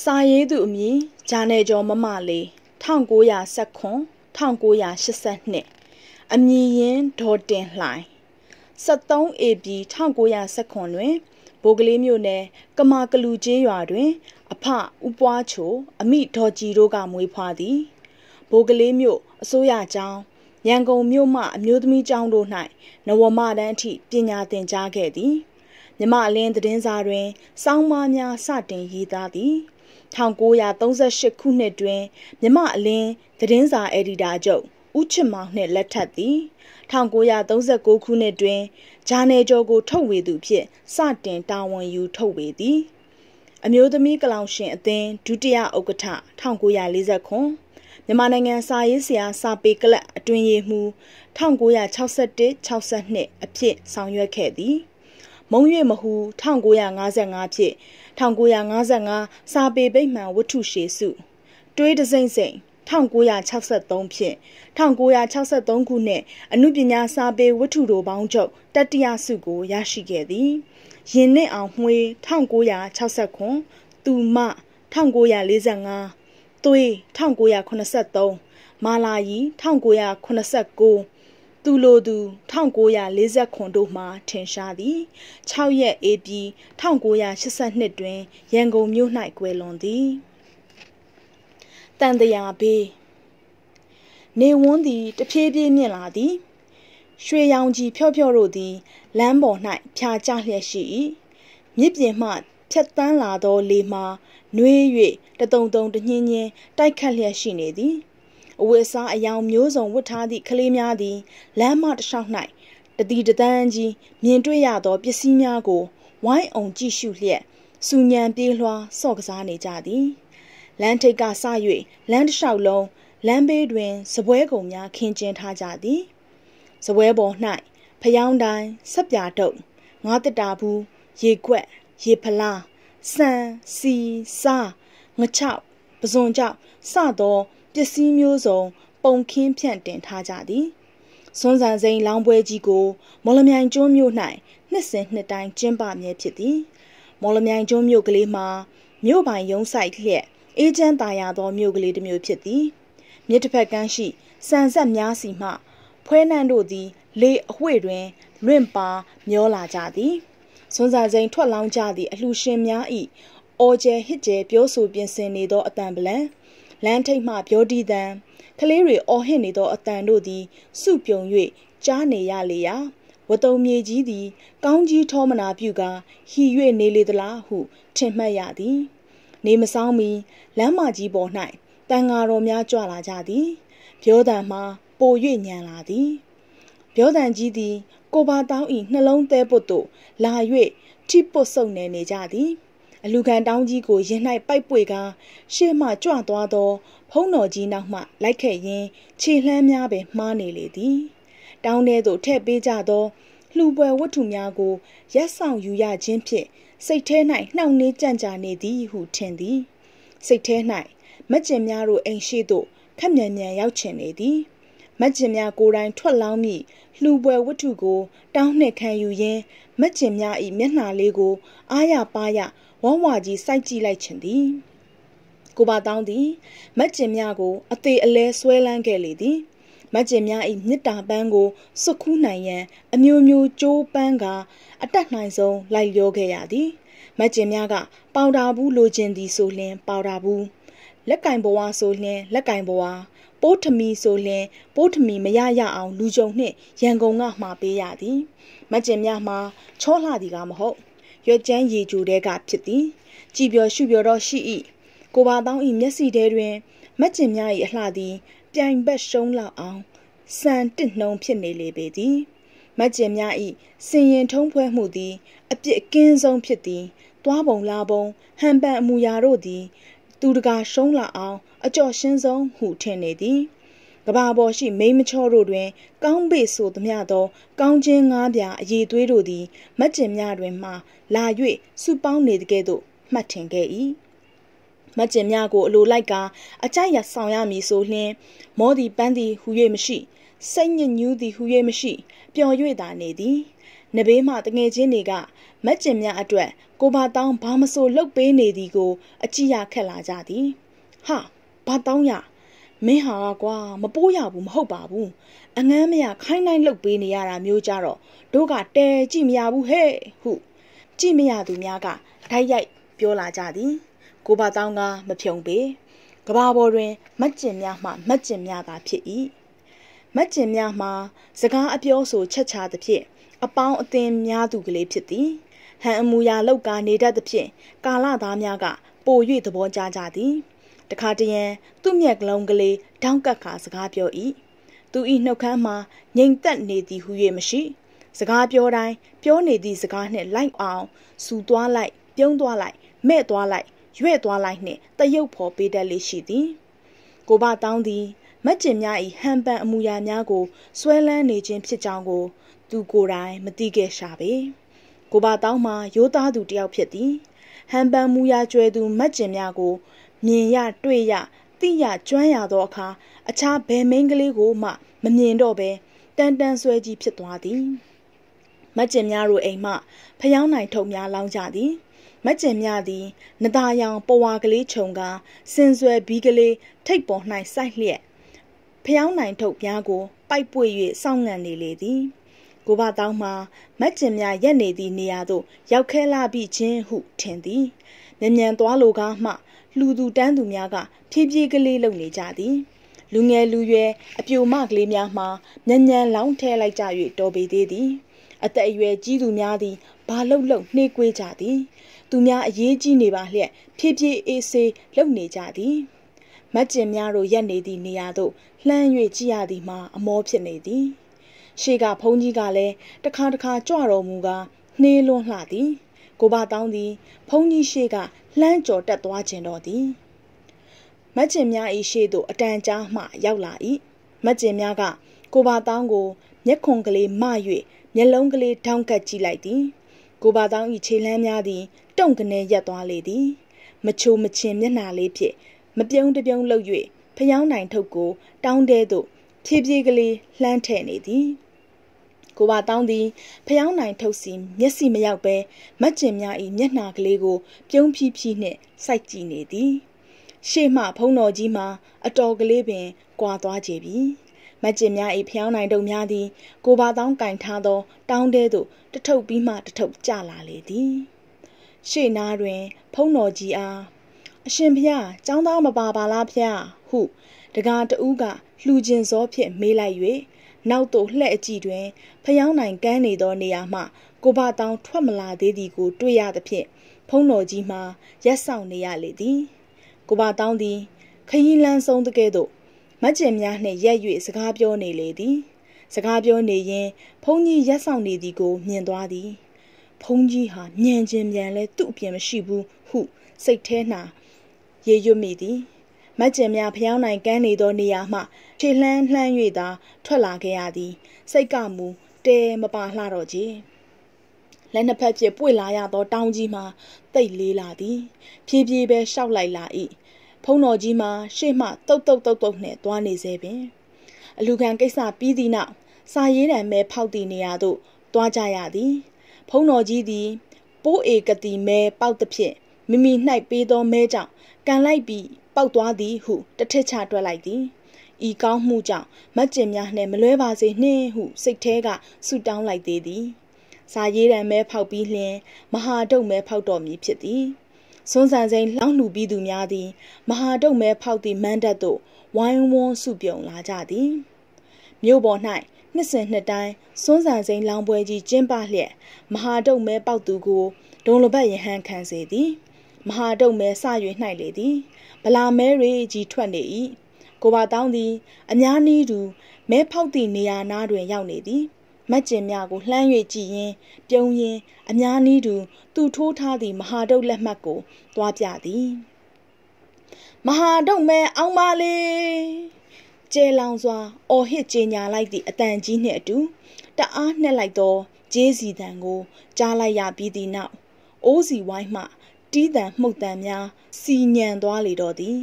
စာရေးသူအမည်ဂျာနယ်ကျော်မမလေး1919 1982အမည်ရင်ဒေါ်တင်လှိုင်73 AB 1919တွင်ဘိုကလေးမြို့နယ်ကမာကလူကျေးရွာတွင် အဖဥပွားချိုအမိဒေါ်ကြည်တို့ကမွေးဖွားသည်ဘိုကလေးမြို့အစိုးရကျောင်းရန်ကုန်မြို့မှအမျိုးသမီးကျောင်းတို့၌နဝမတန်းအထိပညာသင်ကြားခဲ့သည်မြမအလင်းသတင်းစာတွင် စောင်းမများစတင်ရေးသားသည် 1938ခုနှစ်တွင်မြမအလင်းသတင်းစာအယ်ဒီတာချုပ်ဦးချစ်မောင်နှင့်လက်ထပ်သည်1939ခုနှစ်တွင်ဂျာနယ်ကျော်ကို ထုတ်ဝေသူဖြင့်စတင်တာဝန်ယူထုတ်ဝေသည် အမျိုးသမီးကလောင်ရှင်အသင်းဒုတိယဥက္ကဋ္ဌ1940ခုမြန်မာနိုင်ငံစာရေးဆရာစာပေကလပ်အတွင်ရေးမှူး1961-62အဖြစ်ဆောင်ရွက်ခဲ့သည် မုံရွေမဟူ1955ဖြစ် 1955စာပေဗိမှန်ဝတ္ထုရှေစုတွေးတစိမ့်စိမ့်1963ဖြင့်1963ခုနှစ်အနုပညာစာပေဝတ္ထုတော်ပေါင်းချုပ်တတိယဆုကိုရရှိခဲ့သည်ယင်းနှစ်အောင်မှွေ1969သူမ1945သွေး1983မာလာယီ1989 သူလိုသူ1940ခွန်တို့မှထင်ရှားသည်6ရက်ဧပြီ1982တွင်ရန်ကုန်မြို့၌ကွယ်လွန်သည်တန်တရာဘေးနေဝန်းသည်တဖြည်းဖြည်းမြင့်လာသည်ရွှေရောင်ကြီးဖြော့ဖြော့တို့သည်လမ်းပေါ်၌ဖြာကျလျက်ရှိ၏မြစ်ပြင်မှဖြတ်တန်းလာသောလေမှာနှွေး၍တတုံတုံတညင်းညင်းတိုက်ခတ်လျက်ရှိနေသည် အဝတ်အစားအယောင်မျိုးစုံဝတ်ထားသည့်ကလေးများသည်လမ်းမတစ်လျှောက်၌တတိတသန်းကြီးမြင်တွေ့ရသောပစ္စည်းများကိုဝိုင်းအောင်ကြည့်ရှုလျက်စူညံပြေးလွှားဆော့ကစားနေကြသည်လမ်းထိပ်ကစ၍လမ်းတစ်လျှောက်လုံးလမ်းဘေးတွင်စပွဲကုံများခင်းကျင်းထားကြသည်စပွဲပေါ်၌ဖျောင်းတိုင်းဆက်ပြတုပ်ငါးတတာဘူးရေခွက်ရေဖလားစံစီစားငချောက်ပဇွန်ကြောက်စသော ပစ္စည်းမျိုးစုံ ပုံခင်းဖြန့်တင်ထားကြသည်စွန်းစံစိန်လောင်းပွဲကြီးကို မော်လမြိုင်ကျွန်းမြို့၌နှစ်စဉ်နှစ်တိုင်းကျင်းပမြဲဖြစ်သည်မော်လမြိုင်ကျွန်းမြို့ကလေးမှာမြို့ပိုင်ရုံးဆိုင်လျက်အေးချမ်းသာယာသောမြို့ကလေးတစ်မျိုးဖြစ်သည်မြစ်တစ်ဖက်ကမ်းရှိစံဆက်များစီမှ ဖွဲနှံတို့သည် လေအဝှေ့တွင်လွင့်ပါမျောလာကြသည်စွန်းစာစိန်ထွက်လောင်းကြသည့်အလှရှင်များ၏အော်ကျဲဟစ်ကျဲပြောဆိုပြင်ဆင်နေသောအတန်ပလန် လမ်းထိပ်မှပြောတီးတန်ကလေးတွေအော်ဟစ်နေသောအတန်တို့သည်စုပြုံ၍ကြားနေရလေရာဝတုံမြေကြီးသည် ကောင်းကြီးထောမနာပြုကာဟီ၍နေလေသလားဟုထင်မှတ်ရသည် နေမဆောင်မီလမ်းမကြီးပေါ်၌တန်ဃာတော်များကြွလာကြသည်ပြောတန်မှာပို၍ညံလာသည်ပြောတန်ကြီးသည် ကိုပါတောင်းဤနှလုံးသေးပုတ်သို့လာ၍ထိပုတ်ဆုံနေနေကြသည် အလူခံတောင်းကြီးကိုရင်၌ပိုက်ပွေကားရှေ့မှကြွသွားသော ဖုံးတော်ကြီးနောက်မှလိုက်ခဲ့ရင်းခြေလှမ်းများပင်မှားနေလေသည်တောင်းထဲသို့ထည့်ပေးကြသောလှူပွဲဝတ္ထုများကိုရက်ဆောင်ယူရခြင်းဖြင့်စိတ်ထဲ၌နှောင့်နှေးကြံ့ကြာနေသည်ဟုထင်သည် စိတ်ထဲ၌မက်ကျင်များတို့အိမ်ရှိသို့ခက်မြန်မြန်ရောက်ချင်နေသည်မက်ကျင်များကိုယ်တိုင်ထွက်လောင်းမိလှူပွဲဝတ္ထုကို တောင်းနှင့်ခံယူရင်းမက်ကျင်များ၏မျက်နှာလေးကို အားရပါးရ ဝဝကြီးစိုက်ကြည့်လိုက်ချင်သည်ကိုပါတောင်းသည်မက်ကျင်များကို အသေးအလဲဆွဲလန်းခဲ့လေသည်မက်ကျင်များ၏မြစ်တာပန်းကိုစွခူးနိုင်ရန် အမျိုးမျိုးကြိုးပန်းကအတက်နိုင်ဆုံးလိုက်လျောခဲ့ရသည်မက်ကျင်များကပေါတာဘူးလိုချင်သည်ဆိုလျင်ပေါတာဘူးလက်ကင်ဘဝဆိုလျင်လက်ကင်ဘဝပိုးထမီဆိုလျင်ပိုးထမီမရရအောင်လူကြုံနှင့်ရန်ကုန်ကမှာပေးရသည်မက်ကျင်များမှာချောလှသည်ကမဟုတ် ရွက်ကျန်းရည်ကြိုတဲကဖြစ်သည်ကြည်ပြော်ရှုပြော်တော့ရှိ၏ကိုပါတောင်း၏မျက်စိထဲတွင်မက်ကျင်များ၏အလှသည် ပြိုင်ဘက်ရှုံးလောက်အောင်စံတစ်နှုံဖြစ်နေလေပေသည်မက်ကျင်များ၏စင်ရင်ထုံးဖွဲမှုသည် အပြစ်အကင်းဆုံးဖြစ်သည်သွားပုံလာပုံဟန်ပန်အမူအရာတို့သည် သူတကာရှုံးလာအောင် အကြော့ရှင်းဆုံးဟုထင်နေသည် ကဘာပေါ်ရှိမိမချောတို့တွင် ကောင်းပေဆိုသမျှသော ကောင်းခြင်းငါးပြာအည်သွေးတို့သည်မက်ကျင်များတွင်မှလာ၍စုပေါင်းနေတကဲ့သို့မှတ်ထင်ခဲ့၏မကျင်များကိုအလိုလိုက်ကအကြိုက်ရဆောင်ရမည်ဆိုလျှင် မောသည်ပန်းသည်ဟူ၍မရှိစိတ်ညစ်ညူးသည်ဟူ၍မရှိပျော်၍သာနေသည်နဘေးမှတငယ်ချင်းတွေကမက်ကျင်များအတွက်ကိုဘာတောင်းဘာမဆိုလှုပ်ပေးနေသည်ကို အကြည့်ရခက်လာကြသည်ဟာဘာတောင်းရ မင်းဟာကွာမပိုးရဘူးမဟုတ်ပါဘူးအငမ်းမရခိုင်းတိုင်းလှုပ်ပေးနေရတာမျိုးကြတော့တို့ကတဲကြည့်မရဘူးဟဲ့ဟုကြည့်မရသူများကဓာတ်ရိုက်ပြောလာကြသည် ကိုဘာတောင်းကမဖြုံပေကဘာပေါ်တွင်မက်ကျင်များမှမက်ကျင်များသာဖြစ်၏မက်ကျင်များမှာစကားအပြောဆိုချက်ချသဖြင့်အပေါင်းအသင်းများသူကလေးဖြစ်သည်ဟန်အမူအရာလောက်ကာနေတတ်သဖြင့်ကာလသားများကပို၍သဘောကျကြသည် တခါတရံသူ့မျက်ကလုံးကလေးဒေါင်းကပ်ခါစကားပြော၏သူ၏နှုတ်ခမ်းမှာငြိမ်သက်နေသည်ဟု၍မရှိစကားပြောတိုင်းပြောနေသည့်စကားနှင့်လိုက်အောင်စူသွားလိုက်ပြုံးသွားလိုက်မဲ့သွားလိုက်ရွဲ့သွားလိုက်နှင့်တရုပ်ဖော်ပေးတတ်လေရှိသည်ကိုဘတောင်းသည်မက်ကျင်များ၏ဟန်ပန်အမူအရာများကိုဆွဲလန်းနေခြင်းဖြစ်ကြောင်းကို သူကိုယ်တိုင်မသိခဲ့ရှာပေကိုဘတောင်းမှာရိုးသားသူတယောက်ဖြစ်သည်ဟန်ပန်မူရာကျွဲသူမက်ကျင်များကို မြင်ရတွေ့ရသိရကျွမ်းရသောအခါအခြားဘယ်မင်းကလေးကိုမှ မမြင်တော့ဘဲတန်တန်ဆွဲကြီးဖြစ်သွားသည်မက်ကျင်များတို့အိမ်မှဖျောင်းနိုင်ထုံများလောင်းကြသည်မက်ကျင်များသည်နဒါရောင်ပဝါကလေးခြုံကစင်ဆွဲဘီးကလေးထိတ်ပေါ်၌စိုက်လျက်ဖျောင်းနိုင်ထုတ်ပြားကို ပိုက်ပွေ၍စောင့်ငံ့နေလေသည်ကိုဘတောင်းမှာမက်ကျင်များရက်နေသည့်နေရာသို့ရောက်ခဲလာပြီချင်းဟုထင်သည်မြန်မြန်သွားလိုကားမှ လှူသူတန်းသူများကဖြည်းဖြည်းကလေးလုံနေကြသည်လူငယ်လူရွယ်အပြိုမကလေးများမှညံ့ညံလောင်းထဲလိုက်ကြ၍တော်ပေသေးသည်အသက်အရွယ်ကြီးသူများသည်ဘာလှုပ်လှုပ်နှေးကွေးကြသည်သူများအရေးကြီးနေပါလျက်ဖြည်းဖြည်းအေးဆေးလှုပ်နေကြသည်မတ်ကျင်များတို့ရက်နေသည့်နေရာသို့လှမ်း၍ကြည့်ရသည်မှာအမောဖြစ်နေသည်ရှေ့ကဘုန်းကြီးကလည်းတခါတခါကြွတော်မူကာနှေးလွန်းလှသည်ကိုဘတောင်းသည်ဘုန်းကြီးရှေ့က လှမ်းကြော်တက်သွားခြင်းတော်သည်မတ်ကျင်များ၏ရှေ့သို့အတန်ကြားမှရောက်လာ၏မတ်ကျင်များကကိုဘတောင်းကိုမျက်ခွန်ကလေးမ၍မျက်လုံးကလေးထောင်းကပ်ကြည့်လိုက်သည်ကိုဘတောင်း၏ခြေလမ်းများသည်တုံကနေရက်သွားလေသည်မချိုမချင်မျက်နှာလေးဖြင့်မပြုံးတပြုံးလှုပ်၍ဖျောင်းနိုင်ထုတ်ကို တောင်းတဲသို့ဖြည်းဖြည်းကလေးလှမ်းထည့်နေသည် ကိုပါတောင်းသည်ဖျောင်းနိုင်ထုတ်စီမျက်စိမရောက်ပဲမတ်ကျင်များ၏မျက်နှာကလေးကို ပြုံးဖြီးဖြီးနှင့်စိုက်ကြည့်နေသည်ရှေ့မှဖုံးတော်ကြီးမှာအတော်ကလေးပင်ကွာသွားကြပြီမတ်ကျင်များ၏ဖျောင်းနိုင်တုံများသည် ကိုပါတောင်းကင်ထားသော တောင်းတဲသို့တထုပ်ပြီးမှတထုပ်ကျလာလေသည်ရှေ့နားတွင် ဖုံးတော်ကြီးအားအရှင်ဖျားចောင်းသားမပါပါလားဖျားဟုတကားတူးကလှူခြင်းစောဖြင့်မေးလိုက်၍ နောက်သို့လှဲ့အကြည့်တွင်ဖျောင်းနိုင်ကန်းနေသောနေရာမှကိုဘတောင်းထွက်မလာသေးသည်ကိုတွေ့ရသဖြင့်ဖုံးတော်ကြီးမှရက်ဆောင်နေရလေသည်ကိုဘတောင်းသည်ခရီးလန်းဆုံးတကဲ့သို့မကျင်များနှင့်ရက်၍စကားပြောနေလေသည်စကားပြောနေရင်ဘုန်းကြီးရက်ဆောင်နေသည်ကိုမြင်သွားသည်ဘုန်းကြီးဟာညံကျင်ပြန်လဲသူ့အပြင်မရှိဘူးဟုစိတ်ထဲ၌ရေရွတ်မိသည် မတ်ကျင်များဖျောင်းနိုင်ကန်းနေသောနေရာမှခြေလှမ်းလှမ်း၍သာထွက်လာခဲ့ရသည်စိတ်ကမူတဲမပါလှတော့ကြလက်နှစ်ဖက်ပြပွေလာရသောတောင်းကြီးမှာတိတ်လေးလာသည်ဖြည်းဖြည်းပဲရှောက်လိုက်လာ၏ဖုံတော်ကြီးမှာရှေ့မှတုတ်တုတ်တုတ်တုတ်နှင့်သွားနေစေပင်အလူခံကိစ္စပြီးသည့်နောက်စာရေးတံမဲဖောက်သည့်နေရာသို့သွားကြရသည်ဖုံတော်ကြီးသည်ပိုးဧကတိမဲပေါက်သဖြင့်မိမိ၌ပေးသောမဲကြောင့်ကန်လိုက်ပြီး ပောက်သွားသည်ဟုတထစ်ချတွက်လိုက်သည်ဤကောင်းမှုကြောင့်မတ်ကျင်များနှင့်မလွဲပါစေနှင့်ဟုစိတ်แท้ကဆုတောင်းလိုက်သေးသည်စာရေးတံမဲဖောက်ပြီးလျှင်မဟာဒုတ်မဲဖောက်တော်မူဖြစ်သည်စွန်းဆန်စိန်လောင်းလှူပြီးသူများသည် မဟာဒုတ်မဲဖောက်သည့်မန်းတပ်သို့ဝိုင်းဝန်းစုပြုံလာကြသည်မြို့ပေါ်၌နှစ်စဉ်နှစ်တိုင်းစွန်းဆန်စိန်လောင်းပွဲကြီးကျင်းပလျက်မဟာဒုတ်မဲပေါက်သူကိုဒုံလဘတ်ယဟန်ခံစေသည် မဟာဒုတ်မဲစ၍နှိုက်လေသည် ဗလာမဲတွေကြီးထွက်နေ၏ကိုပါတောင်းသည်အများနည်းသူမဲဖောက်သည့်နေရာနားတွင်ရောက်နေသည်မတ်ကျင်များကိုလှမ်း၍ကြည့်ရင်ပြုံးရင်အများနည်းသူသူထိုးထားသည့်မဟာဒုတ်လက်မှတ်ကိုတွားပြသည်မဟာဒုတ်မဲအောင်ပါလေကျဲလောင်စွာအော်ဟစ်ကြေညာလိုက်သည့်အတန်ကြီးနှင့်အတူတအားနှက်လိုက်သောဂျေးစီတန်ကိုကြားလိုက်ရပြီးသည့်နောက်အိုးစီဝိုင်းမှ တီးတံမှုတ်တံများစီညံသွားလေတော့သည်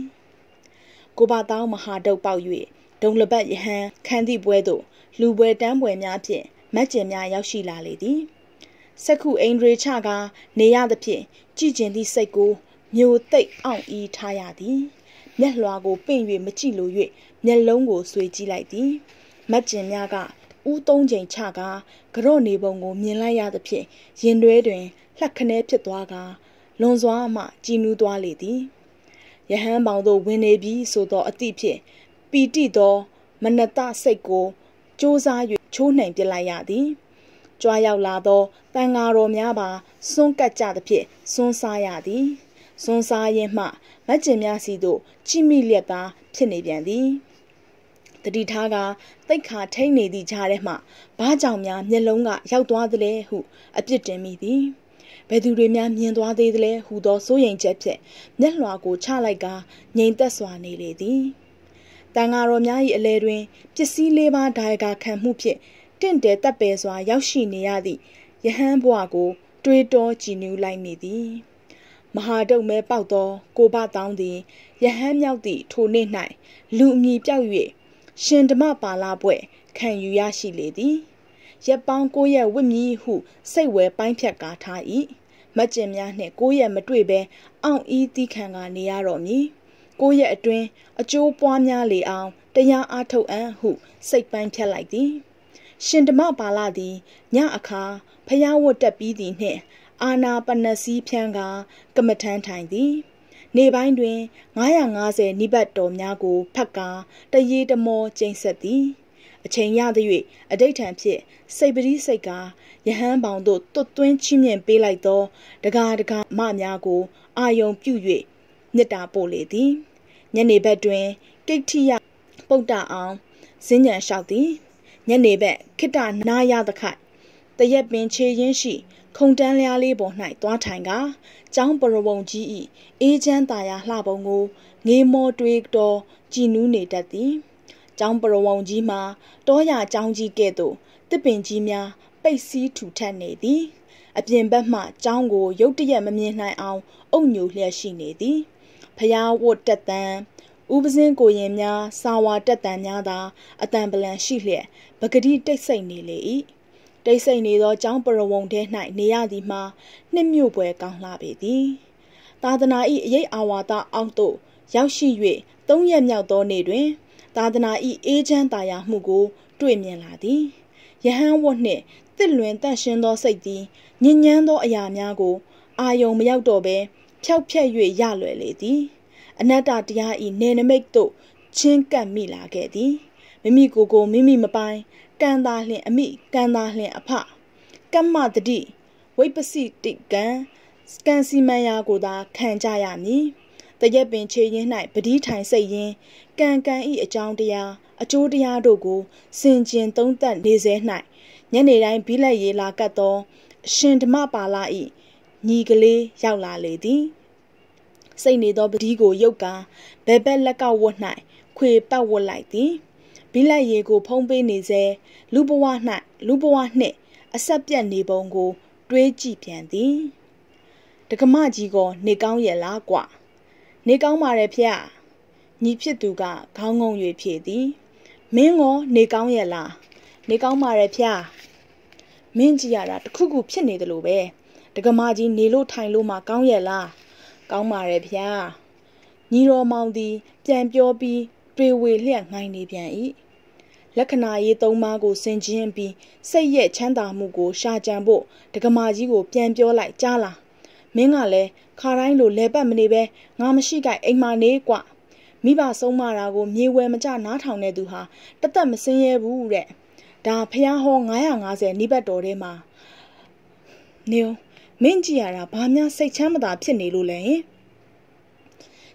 ကိုဘတောင်းမဟာတုတ်ပေါက်၍ဒုံလပတ်ယဟန်ခန်းသည့်ပွဲသို့လူပွဲတန်းပွဲများဖြင့်မတ်ကျင်များရောက်ရှိလာလေသည်စက္ခုအိန္ဒြေချကနေရသဖြင့်ကြည်ကျင်သည့်စိတ်ကိုမျိုးသိပ်အောင်ဤထားရသည်မျက်လွှာကိုပင့်၍မကြည့်လို၍မျက်လုံးကိုဆွေကြည့်လိုက်သည်မတ်ကျင်များကဥသုံးချိန်ချကကြော့နေပုံကိုမြင်လိုက်ရသဖြင့်ရင်တွဲတွင်လှက်ခနဲဖြစ်သွားက လွန်စွာမှကြည်နူးသွားလေသည်ယဟန်ပေါင်တို့ဝင်နေပြီဆိုသောအသည့်ဖြင့်ပီတိသော မနတစိတ်ကိုစ조사၍ချိုးနှိမ်ပြလိုက်ရသည်ကြွားရောက်လာသောတန်ဃာတော်များပါစွန့်ကပ်ကြသဖြင့်စွန့်စားရသည်စွန့်စားရင်မှမတ်ကျင်များစီသို့ချိမိလျက်သားဖြစ်နေပြန်သည်တတိထားကတိတ်ခါထိန်နေသည့်ကြားထဲမှဘာကြောင့်များမျက်လုံးကရောက်သွားသလဲဟုအပြစ်တင်မိသည် ဘယ်သူတွေများမြင်သွားသေးသလဲဟူသောစိုးရိမ်ချက်ဖြင့်မျက်လွှာကိုချလိုက်ကငြိမ်သက်စွာနေလေသည်တန်ဃာတော်များ၏အလဲတွင်ပစ္စည်းလေးပါးဒါယကာခံမှုဖြင့်တင့်တယ်တပ်ပယ်စွာ ရောက်ရှိနေရသည့်ယဟန်ဘွားကို တွေးတောကြည်နူးလိုက်နေသည်မဟာဒုတ်မဲပေါက်သောကိုဘတောင်းသည်ယဟန်မြောက်သည့်ထိုနေ့၌လူအမိပြောက်၍ရှင်ဓမ္မပါလာပွဲခံယူရရှိလေသည်ရက်ပေါင်း၉ရက်ဝစ်မည်ဟုစိတ်ဝဲပိုင်းဖြတ်ကားထား၏ မကျင်များနှင့်၉ရက်မတွေ့ဘဲအောင့်ဤတီးခံကနေရတော့မည်၉ရက်အတွင်းအကျိုးပွားများလေအောင်တရားအားထုတ်အံ့ဟုစိတ်ပိုင်းဖြတ်လိုက်သည်ရှင်ဓမ္မပါဠသည်ညအခါဖျားဝတ်တက်ပြီးသည်နှင့်အာနာပနစီဖြန်းကကမ္မထမ်းထိုင်သည်နေပိုင်းတွင်950နိဘတ်တော်များကိုဖတ်ကာတရေတမောကျိန်ဆက်သည် အချိန်ရသည်၍အဋိဌံဖြင့်စိတ်ပရိစိတ်ကယဟန်ပေါင်တို့တွတ်သွင်းချီးမြှင့်ပေးလိုက်သောတကားတကားမများကို အာယုံပြု၍မြစ်တာပို့လေသည်ညနေဘက်တွင်ကိဋ္ဌိယပုဒ္ဒအောင်ဇင်းညံလျှောက်သည်ညနေဘက်ခိတ္တနာရသခိုက်တရက်ပင်ခြေရင်းရှိ ခုံတန်းလျားလေးပေါ်၌သွားထိုင်ကကျောင်းပရဝုံကြီး၏အေးချမ်းသာယာလှပုံကိုငေးမောတွေးတော်ကြည်နူးနေတတ်သည် ကျောင်းပရဝုံကြီးမှာတောရကျောင်းကြီးကဲ့သို့တစ်ပင်ကြီးများပိတ်စည်းထူထပ်နေသည်အပြင်ဘက်မှကျောင်းကိုရုတ်တရက်မမြင်နိုင်အောင်အုပ်ညိုလျက်ရှိနေသည်ဖျားဝတ်တက်တန်းဥပစင်းကိုရင်များစာဝါတက်တန်များသာအတန်ပလန်ရှိလျက်ပဂတိတိတ်ဆိတ်နေလေ၏တိတ်ဆိတ်နေသောကျောင်းပရဝုံထဲ၌နေရသည်မှာနှစ်မြို့ပွဲကောင်းလှပေသည်သာသနာ၏အရေးအာဝါဒအောက်သို့ရောက်ရှိ၍သုံးရက်မြောက်သောနေ့တွင် သာသနာ၏အေးချမ်းသာယာမှုကို တွေ့မြင်လာသည်ယဟန်ဝတ်နှင့်တစ်လွင်တန့်ရှင်းသောစိတ်သည်ညဉ့်ညမ်းသောအရာများကို အာယုံမရောက်တော့ဘဲဖျောက်ဖျက်၍ရလွယ်လေသည်အနတ္တတရားဤနေနမိတ်သို့ချင်းကပ်မိလာခဲ့သည်မိမိကိုယ်ကိုမိမိမပိုင်ကံသာလျင်အမိကံသာလျင်အဖကမ္မတတိဝိပစီတိကံကံစီမံရာကိုသာခံကြရမည် တရက်ပင်ခြေရင်း၌ပတိထိုင်စိတ်ရင်းကံကံဤအကြောင်းတရားအကျိုးတရားတို့ကိုစင်ကျင်သုံးသပ်နေစေ၌ညနေတိုင်းဘိလက်ရေးလာကတ်သောအရှင်ဓမ္မပါဠိဤညီကလေးရောက်လာလေသည်စိတ်နေသောပတိကိုရုပ်ကာဘဲဘက်လက်ကဝတ်၌ခွေပတ်ဝတ်လိုက်သည်ဘိလက်ရေကိုဖုံးပေးနေစေလူဘဝ၌လူဘဝနှင့်အဆက်ပြတ်နေပုံကို တွေးကြည့်ပြန်သည်တကမကြီးကနေကောင်းရဲ့လားကွ နေကောင်းပါတယ်ဖေညီဖြစ်သူကခေါင်းငုံ၍ဖြေသည်မင်းကနေကောင်းရဲ့လားနေကောင်းပါတယ်ဖေမင်းကြည့်ရတာတခုခုဖြစ်နေတယ်လို့ပဲတကမာကြီးနေလို့ထိုင်လို့မှကောင်းရဲ့လားကောင်းပါတယ်ဗျာညီတော်မောင်သည် ပြန်ပြောပြီးတွေဝေလျက်ငိုင်းနေပြန်၏လက္ခဏာရေးသုံးပါးကိုဆင်ခြင်ပြီးစိတ်ရဲ့ချမ်းသာမှုကိုရှာကြံဖို့ဒကမာကြီးကိုပြန်ပြောလိုက်ကြားလား မင်းကလည်းခါတိုင်းလိုလဲပတ်မနေပဲငါမရှိကြအိမ်မာနေကွမိဘဆုံးမတာကိုမြေဝဲမကြနားထောင်တဲ့သူဟာတသက်မစင်းရဲဘူးတဲ့ဒါဖះဟော950နိဘတ်တော်ထဲမှာနေမင်းကြည့်ရတာဘာများစိတ်ချမ်းမသာဖြစ်နေလို့လဲဟင်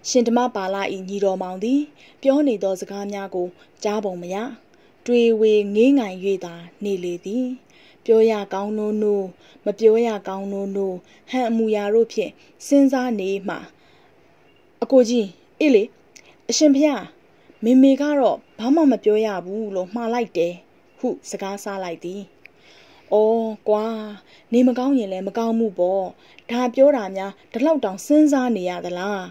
ရှင်ဓမ္မပါဠိဤညီတော်မောင်သည် ပြောနေသောစကားများကိုကြားပုံမရတွေဝေငေးငိုင်၍သာနေလေသည် ပြောရကောင်းနိုးနိုးမပြောရကောင်းနိုးနိုးဟန်အမူအရာတို့ဖြင့်စဉ်းစားနေမှအကိုကြီးအေးလေအရှင်ဖျားမေမေကတော့ဘာမှမပြောရဘူးလို့မှားလိုက်တယ်ဟုစကားစားလိုက်သည်။အော်ကွာနေမကောင်းရင်လည်းမကောင်းမှုပေါ့။ဒါပြောတာများဒီလောက်တောင်စဉ်းစားနေရသလား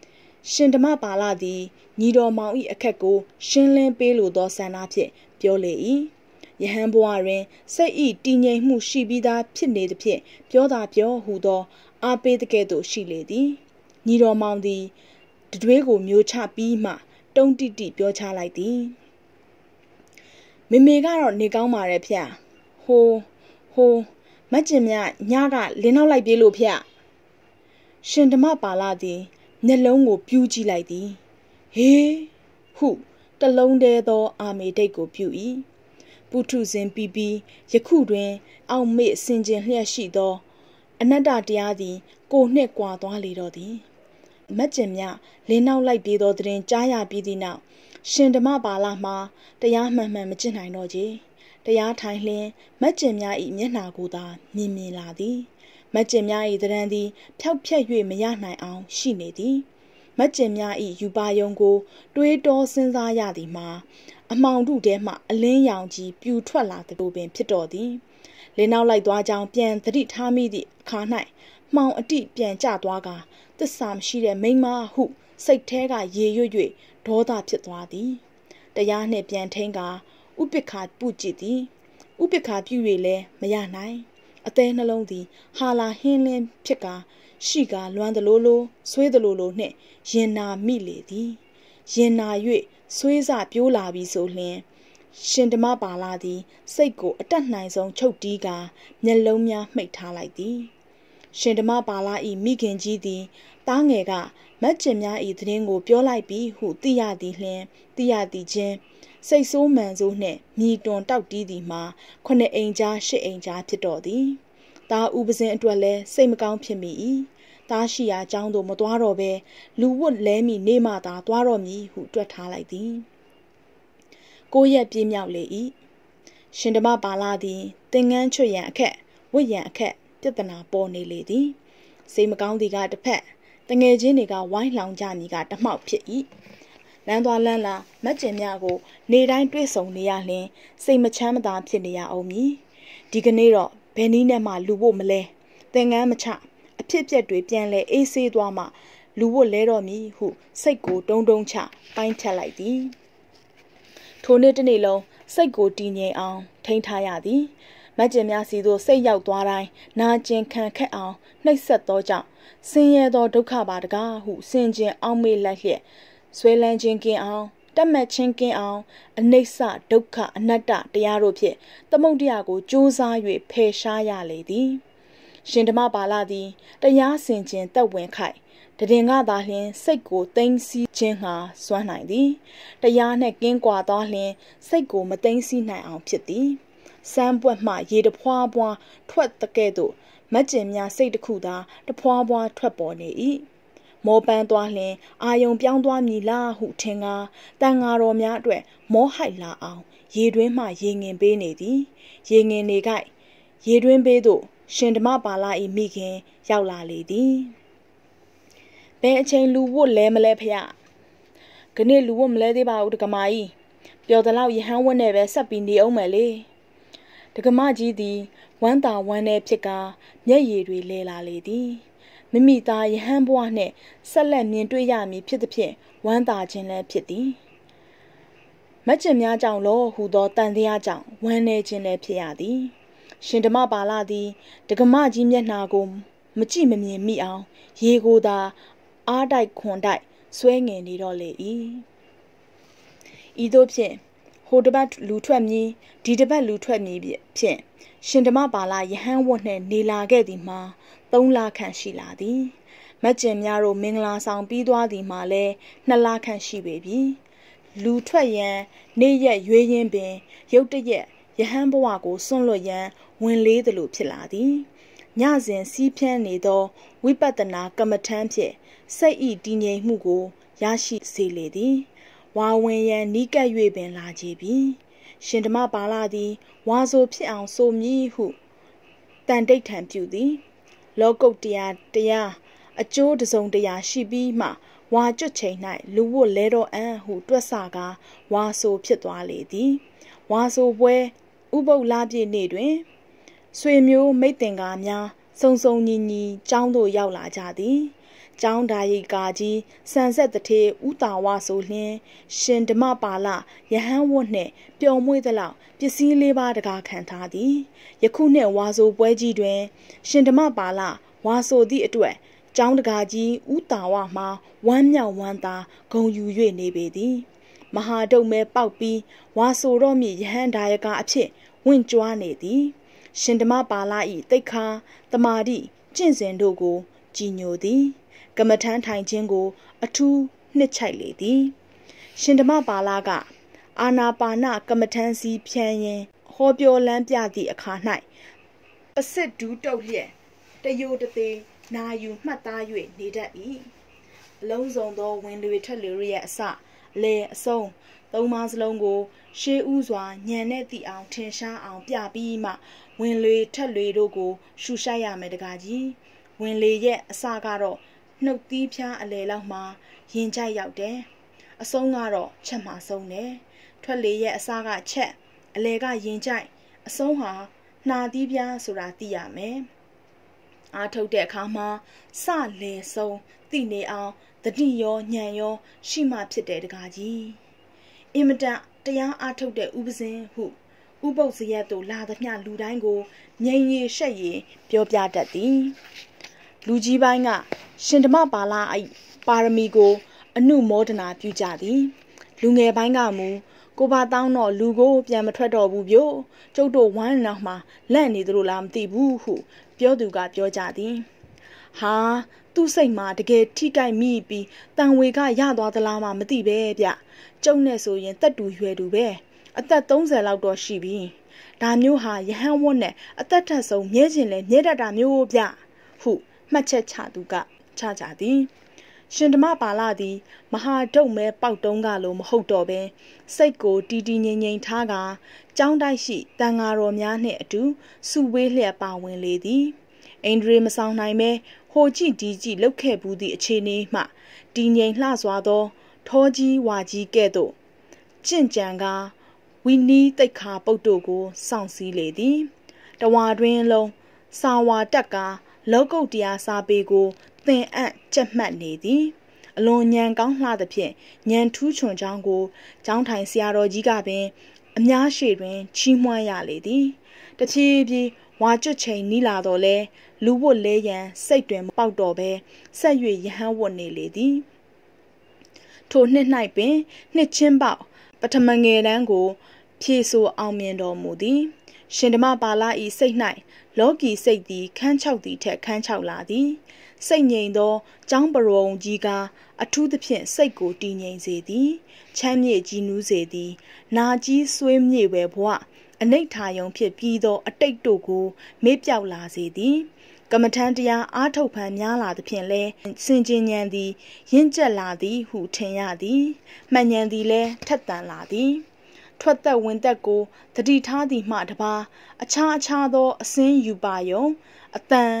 ။ရှင်ဓမ္မပါဠသည်ညီတော်မောင်၏အခက်ကို ရှင်းလင်းပေးလိုသောဆန္ဒဖြင့်ပြောလေ၏ ယဟန်ဘဝတွင်စိတ်ဤတည်ငြိမ်မှုရှိပြီးသားဖြစ်နေသဖြင့်ပြောသာပြောဟူသောအားပေးတဲ့ကဲ့သို့ရှိလေသည်ညီတော်မောင်သည်တတွေးကိုမျိုးချပြီးမှတုံးတိတိပြောချလိုက်သည်မေမေကတော့နေကောင်းပါရဲ့ဖေ။ဟိုဟိုမက်ကျင်မြညကလင်းနောက်လိုက်ပြေးလို့ဖေ။ရှင်ဓမ္မပါလာသည်မျက်လုံးကိုပြူးကြည့်လိုက်သည်။ဟေးဟုတလုံးတည်းသောအာမေတိတ်ကိုပြု၏။ ပုထုဇဉ်ပြီးပြီးယခုတွင် အောက်မေ့ဆင်ကျင်လျက်ရှိသော အနတ္တတရားသည် ကိုနှစ်ကွာသွားလေတော့သည်။မက်ကျင်မြလင်းနောက်လိုက်ပြေးသောတွင်ကြားရပြီးသည့်နောက်ရှင်ဓမ္မပါဠမှာတရားမှန်မှန်မကျင့်နိုင်တော့ကြတရားထိုင်လျင်မက်ကျင်များ၏မျက်နှာကိုသာမြင်မြင်လာသည်မက်ကျင်များ၏တရံသည် ဖြောက်ဖြက်၍မရနိုင်အောင်ရှိနေသည် မက်ကျင်များဤယူပါယုံကို တွေးတောစဉ်းစားရသည်မှာအမောင်တုထဲမှအလင်းရောင်ကြီးပြူထွက်လာသည်ပင်ဖြစ်တော်သည်လင်းနောက်လိုက်သွားကြောင်းပြန်သတိထားမိသည့်အခါ၌မှောင်အတိပြန်ကျသွားကသစ္စာမရှိတဲ့မိမဟု စိတ်ထဲကရေရွတ်၍ဒေါသဖြစ်သွားသည်တရားနှင့်ပြန်ထင်းကဥပိ္ပခာပုကြည့်သည်ဥပိ္ပခာပြု၍လည်းမရနိုင်အသေးနှလုံးသည်ဟာလာဟင်းလင်းဖြစ်က ရှိကလွမ်းသလိုလိုဆွေးသလိုလိုနှင့်ရင်နာမိလေသည်ရင်နာ၍ဆွေးစပြိုးလာပြီဆိုလျှင်ရှင်ဓမ္မပါလာသည်စိတ်ကိုအတက်နိုင်ဆုံးချုပ်တီးကမျက်လုံးများမှိတ်ထားလိုက်သည်ရှင်ဓမ္မပါလာဤမိခင်ကြီးသည်တားငယ်ကမက်ကျင်များဤသတင်းကိုပြောလိုက်ပြီးဟုသိရသည်လျှင်သိရသည်ချင်းစိတ်ဆိုးမှန်ဆိုးနှင့်မြည်တွန်တောက်တီးသည်မှာခုနှစ်အိမ်ကြားရှစ်အိမ်ကြားဖြစ်တော်သည်။ သားဥပစင်အတွက်လည်းစိတ်မကောင်းဖြစ်မိ၏။သားရှိရာအကြောင်းသို့မသွားတော့ဘဲလူဝတ်လဲမိနေမှသာသွားတော့မည်ဟုတွက်ထားလိုက်သည်။ကိုရက်ပြေးမြောက်လေ၏။ရှင်ဓမ္မပါလာသည်သင်ငန်းချွတ်ရန်အခက်ဝတ်ရန်အခက်ပြဿနာပေါ်နေလေသည်။စိတ်မကောင်းသည်ကတစ်ဖက်တငယ်ချင်းတွေကဝိုင်းလောင်ကြမည်ကတမှောက်ဖြစ်၏လမ်းသွားလမ်းလာမက်ကျင်များကို နေတိုင်းတွေ့ဆုံနေရလျင်စိတ်မချမ်းမသာဖြစ်နေရအောင်မည်ဒီကနေ့တော့ ဘယ်နည်းနဲ့မှလူဖို့မလဲသင်္ကန်းမချအဖြစ်ပြက်တွေပြန်လဲအေးဆေးသွားမှလူဖို့လဲတော့မည်ဟု စိတ်ကိုတုံတုံချပိုင်းထက်လိုက်သည်ထိုနေ့တစ်နေ့လုံးစိတ်ကိုတည်ငြိမ်အောင် ထိန်းထားရသည်မက်ကျင်များစီသို့စိတ်ရောက်သွားတိုင်းနာကျင်ခံခက်အောင်နှိပ်စက်သောကြောင့်ဆင်းရဲသောဒုက္ခပါတကားဟုစင်ကျင်အောင်မေ့လိုက်လျက်ဆွဲလန်းခြင်းကင်းအောင် တတ်မှတ်ခြင်းကင်းအောင်အနိစ္စဒုက္ခအနတ္တတရားတို့ဖြင့်သမုဒ္ဒရာကိုကြိုးစား၍ဖယ်ရှားရလေသည်ရှင်ဓမ္မပါဠသည်တရားစင်ခြင်းတက်ဝင်ခိုက်တည်ငါသာလျှင်စိတ်ကိုသိမ့်စီခြင်းဟာစွမ်းနိုင်သည်တရားနှင့်ကင်းကွာသောလျှင်စိတ်ကိုမသိမ့်စီနိုင်အောင်ဖြစ်သည်စမ်းပွက်မှရေတဖွာပွားထွက်တကဲ့သို့မက်ကျင်များစိတ်တစ်ခုသာတဖွာပွားထွက်ပေါ်နေ၏ မောပန်းသွားလျင်အာယုံပြောင်းသွားမည်လားဟုထင်ကားတန်ဃာတော်များအတွက်မောဟိုက်လာအောင် ရေတွင်းမှရေငင်ပေးနေသည်ရေငင်နေကြရေတွင်းပေးသို့ရှင်ဓမ္မပါဠိ၏မိခင် ရောက်လာလေသည်ဘယ်အချိန်လူဝတ်လဲမလဲဖျခနေ့လူဝတ်မလဲသေးပါဘူးတက္ကမကြီးပျော်တလောက်ယဟန်ဝတ်နဲ့ပဲဆက်ပြီးနေအောင်မယ်လေတက္ကမကြီးသည်ဝမ်းသာဝမ်းနည်းဖြစ်ကာမျက်ရည်တွေလဲလာလေသည် မိမိသားယဟန်ဘဝနှင့်ဆက်လက်မြင်တွေ့ရမည်ဖြစ်သဖြင့်ဝမ်းသာခြင်းလည်းဖြစ်သည်မက်ကျင်များကြောင့်လောဟူသောတန်တရားကြောင့်ဝမ်းနည်းခြင်းလည်းဖြစ်ရသည်ရှင်ဓမ္မပါဠသည်ဒကမကြီးမျက်နှာကို မကြည့်မမြင်မိအောင် ရေကိုသာ အားတိုက်ခွန်တိုက်ဆွဲငင်နေတော့လေ၏ဤသို့ဖြင့်ဟိုတပတ်လူထွက်မည်ဒီတပတ်လူထွက်မည်ဖြင့်ရှင်ဓမ္မပါဠယဟန်ဝတ်နှင့်နေလာခဲ့သည်မှာ 3လခန့်ရှိလာသည်မက်ကျင်များတို့မင်္ဂလာဆောင်ပြီးသွားသည်မှာလည်း2လခန့်ရှိပေပြီလူထွက်ရန်နေ့ရက်ရွေးရင်းပင် ရုတ်တရက်ယဟန်ဘဝကိုစွန့်လွတ်ရန်ဝင်လေးသလိုဖြစ်လာသည်ညစဉ်စီးဖြန်းနေသောဝိပဿနာကမ္မထမ်းဖြင့်စိတ်ဤတည်ငြိမ်မှုကိုရရှိစေလေသည်ဝါဝင်ရန်နီးကပ်၍ပင်လာကြပြီရှင်ဓမ္မပါဠသည်ဝါဆိုဖြစ်အောင်ဆိုမည်ဟုတန်တိတ်ထံပြုသည် လောကုတ်တရားတရားအကျိုးတစုံတရာရှိပြီးမှဝါကျွတ်ချိန်၌လူဝတ်လဲတော်အံ့ဟုတွက်ဆကာဝါဆိုဖြစ်သွားလေသည်ဝါဆိုပွဲဥပုပ်လာပြည့်နေ့တွင်ဆွေမျိုးမိတ်တင်ကားများစုံစုံညီညီကျောင်းသို့ရောက်လာကြသည် ကျောင်းဒါရိကာကြီးစံဆက်တထေဥတာဝဆိုလျင်ရှင်ဓမ္မပါလယဟန်ဝတ်နှင့်ပျော်မွေ့သလောက်ပစ္စည်းလေးပါးတကားခံထားသည်ယခုနှင့်ဝါဆိုပွဲကြီးတွင် ရှင်ဓမ္မပါလဝါဆိုသည့်အတွက်ကျောင်းတကာကြီးဥတာဝမှာဝမ်းမြောက်ဝမ်းသာဂုံယူ၍နေပေသည်မဟာဒုတ်မဲပေါက်ပြီးဝါဆိုတော့မြယဟန်ဒါယကအဖြစ်ဝင့်ကြွားနေသည် ရှင်ဓမ္မပါဠိဤတိတ်ခါတမာတိကျင့်စဉ်တို့ကို ကြည်ညိုသည်ကမ္မထမ်းထိုင်ခြင်းကို အထူးနှစ်ချိုက်လေသည် ရှင်ဓမ္မပါဠိကအာနာပါနကမ္မထမ်းစီဖြန်းရင်ဟောပြောလမ်းပြသည့်အခါ၌ပစစ်ဒူးတုတ်လျက်တယိုတသေးနာယူမှတ်သား၍နေတတ်၏အလုံးစုံသောဝင်တွေထက်လေရဲ့အစလေအဆုံးသုံးပါးစလုံးကို ရှေးဥစွာညံနဲ့တိအောင်ထင်ရှားအောင်ပြပြီးမှဝင်လေထက်လေတို့ကို ရှူရှိုက်ရမယ်တကားကြီး ဝင်လေရဲ့အစကတော့နှုတ်သီးဖြားအလေလောက်မှာရင်ကြိုက်ရောက်တယ်အဆုံးကတော့ချက်မှဆုံးတယ်ထွက်လေရဲ့အစကချက်အလေကရင်ကြိုက်အဆုံးဟာနှာသီးပြားဆိုတာသိရမယ်အားထုတ်တဲ့အခါမှာစလေဆုံးသိနေအောင်တတိရောညံရော ရှိမှဖြစ်တယ်တကားကြီးအင်မတန်တရားအားထုတ်တဲ့ဥပဇင်ဟုဥပုပ်စရက်သို့လာသမျှလူတိုင်းကိုငြိမ်ရီရှက်ရီပြောပြတတ်သည် လူကြီးပိုင်းကရှင်ဓမ္မပါဠိပါရမီကို အနုမောဒနာပြုကြသည်လူငယ်ပိုင်းကမူကိုပါတောင်းတော့လူကိုပြန်မထွက်တော့ဘူးပြို့ကျုပ်တို့ဝမ်းနောက်မှာလန့်နေသလိုလားမသိဘူးဟု ပြောသူကပြောကြသည်ဟာသူ့စိတ်မှာတကယ်ထိကြိုက်မိပြီးတန်ဝေကရသွားသလားမှမသိပဲဗျကျုံနဲ့ဆိုရင်တက်တူရွယ်တူပဲအသက်30လောက်တော့ရှိပြီဒါမျိုးဟာယဟန်ဝတ်နဲ့အသက်ထက်ဆုံးမြဲခြင်းလဲမြဲတတ်တာမျိုးဗျဟု မှတ်ချက်ချသူကချကြသည်ရှင်ဓမ္မပါဠသည် မဟာဒုတ်မဲပေါက်တုံးကလိုမဟုတ်တော့ဘဲစိတ်ကိုတီတီငိမ့်ငိမ့်ထားကကြောင်းတိုက်ရှိတန်ဃာတော်များနှင့်အတူစုဝေးလျက်ပါဝင်လေသည်အိန္ဒြေမဆောင်နိုင်ပဲဟိုကြည့်ဒီကြည့်လှုပ်ခဲ့ဘူးသည့်အခြေအနေမှတည်ငြိမ်လှစွာသော ထောကြီးဝါကြီးကဲ့သို့ကြင့်ကြံကဝီနီးတိတ်ခါပုတ်တို့ကိုစောင့်စည်းလေသည်တဝါတွင်လုံးစာဝါတက်က လောကုတ်တရားစာပေကိုသင်အပ်ကြက်မှတ်နေသည်အလွန်ညံကောင်းလှသဖြင့်ညံထူးချွန်ချောင်းကိုကျောင်းထိုင်ဆရာတော်ကြီးကပင် အများရှိတွင်ချီးမွမ်းရလေသည်တဖြည်းဖြည်းဝါကျွတ်ချိန်နီးလာတော့လဲလူဝတ်လဲရန်စိတ်တွင်မပေါက်တော့ဘဲဆက်၍ယဟန်ဝတ်နေလေသည်ထိုနှစ်၌ပင်နှစ်ချင်းပေါက်ပထမငယ်တန်းကို ဖြည့်ဆို့အောင်မြင်တော်မူသည် ရှင်ဓမ္မပါဠိဤစိတ်၌လောကီစိတ်သည်ခန်းချောက်သည်ထက်ခန်းချောက်လာသည်စိတ်ငြိမ်သောကျောင်းပရုံကြီးကအထူးသဖြင့်စိတ်ကိုတည်ငြိမ်စေသည်ချမ်းမြေ့ကြည်နူးစေသည်နာကြီးဆွေးမြေ့ပဲဘဝအနိဋ္ဌာယုံဖြစ်ပြီးသောအတိတ်တို့ကိုမေ့ပြောက်လာစေသည်ကမ္မထံတရားအားထုတ်ဖန်များလာသဖြင့်လဲစင်ကျင်ဉဏ်သည်ရင့်ကျက်လာသည်ဟုထင်ရသည်မှန်ဉဏ်သည်လည်းထက်သန်လာသည် ထွက်သက်ဝင်သက်ကိုတတိထားသည်မှတပါအခြားအခြားသောအစင်းယူပါယုံအတန်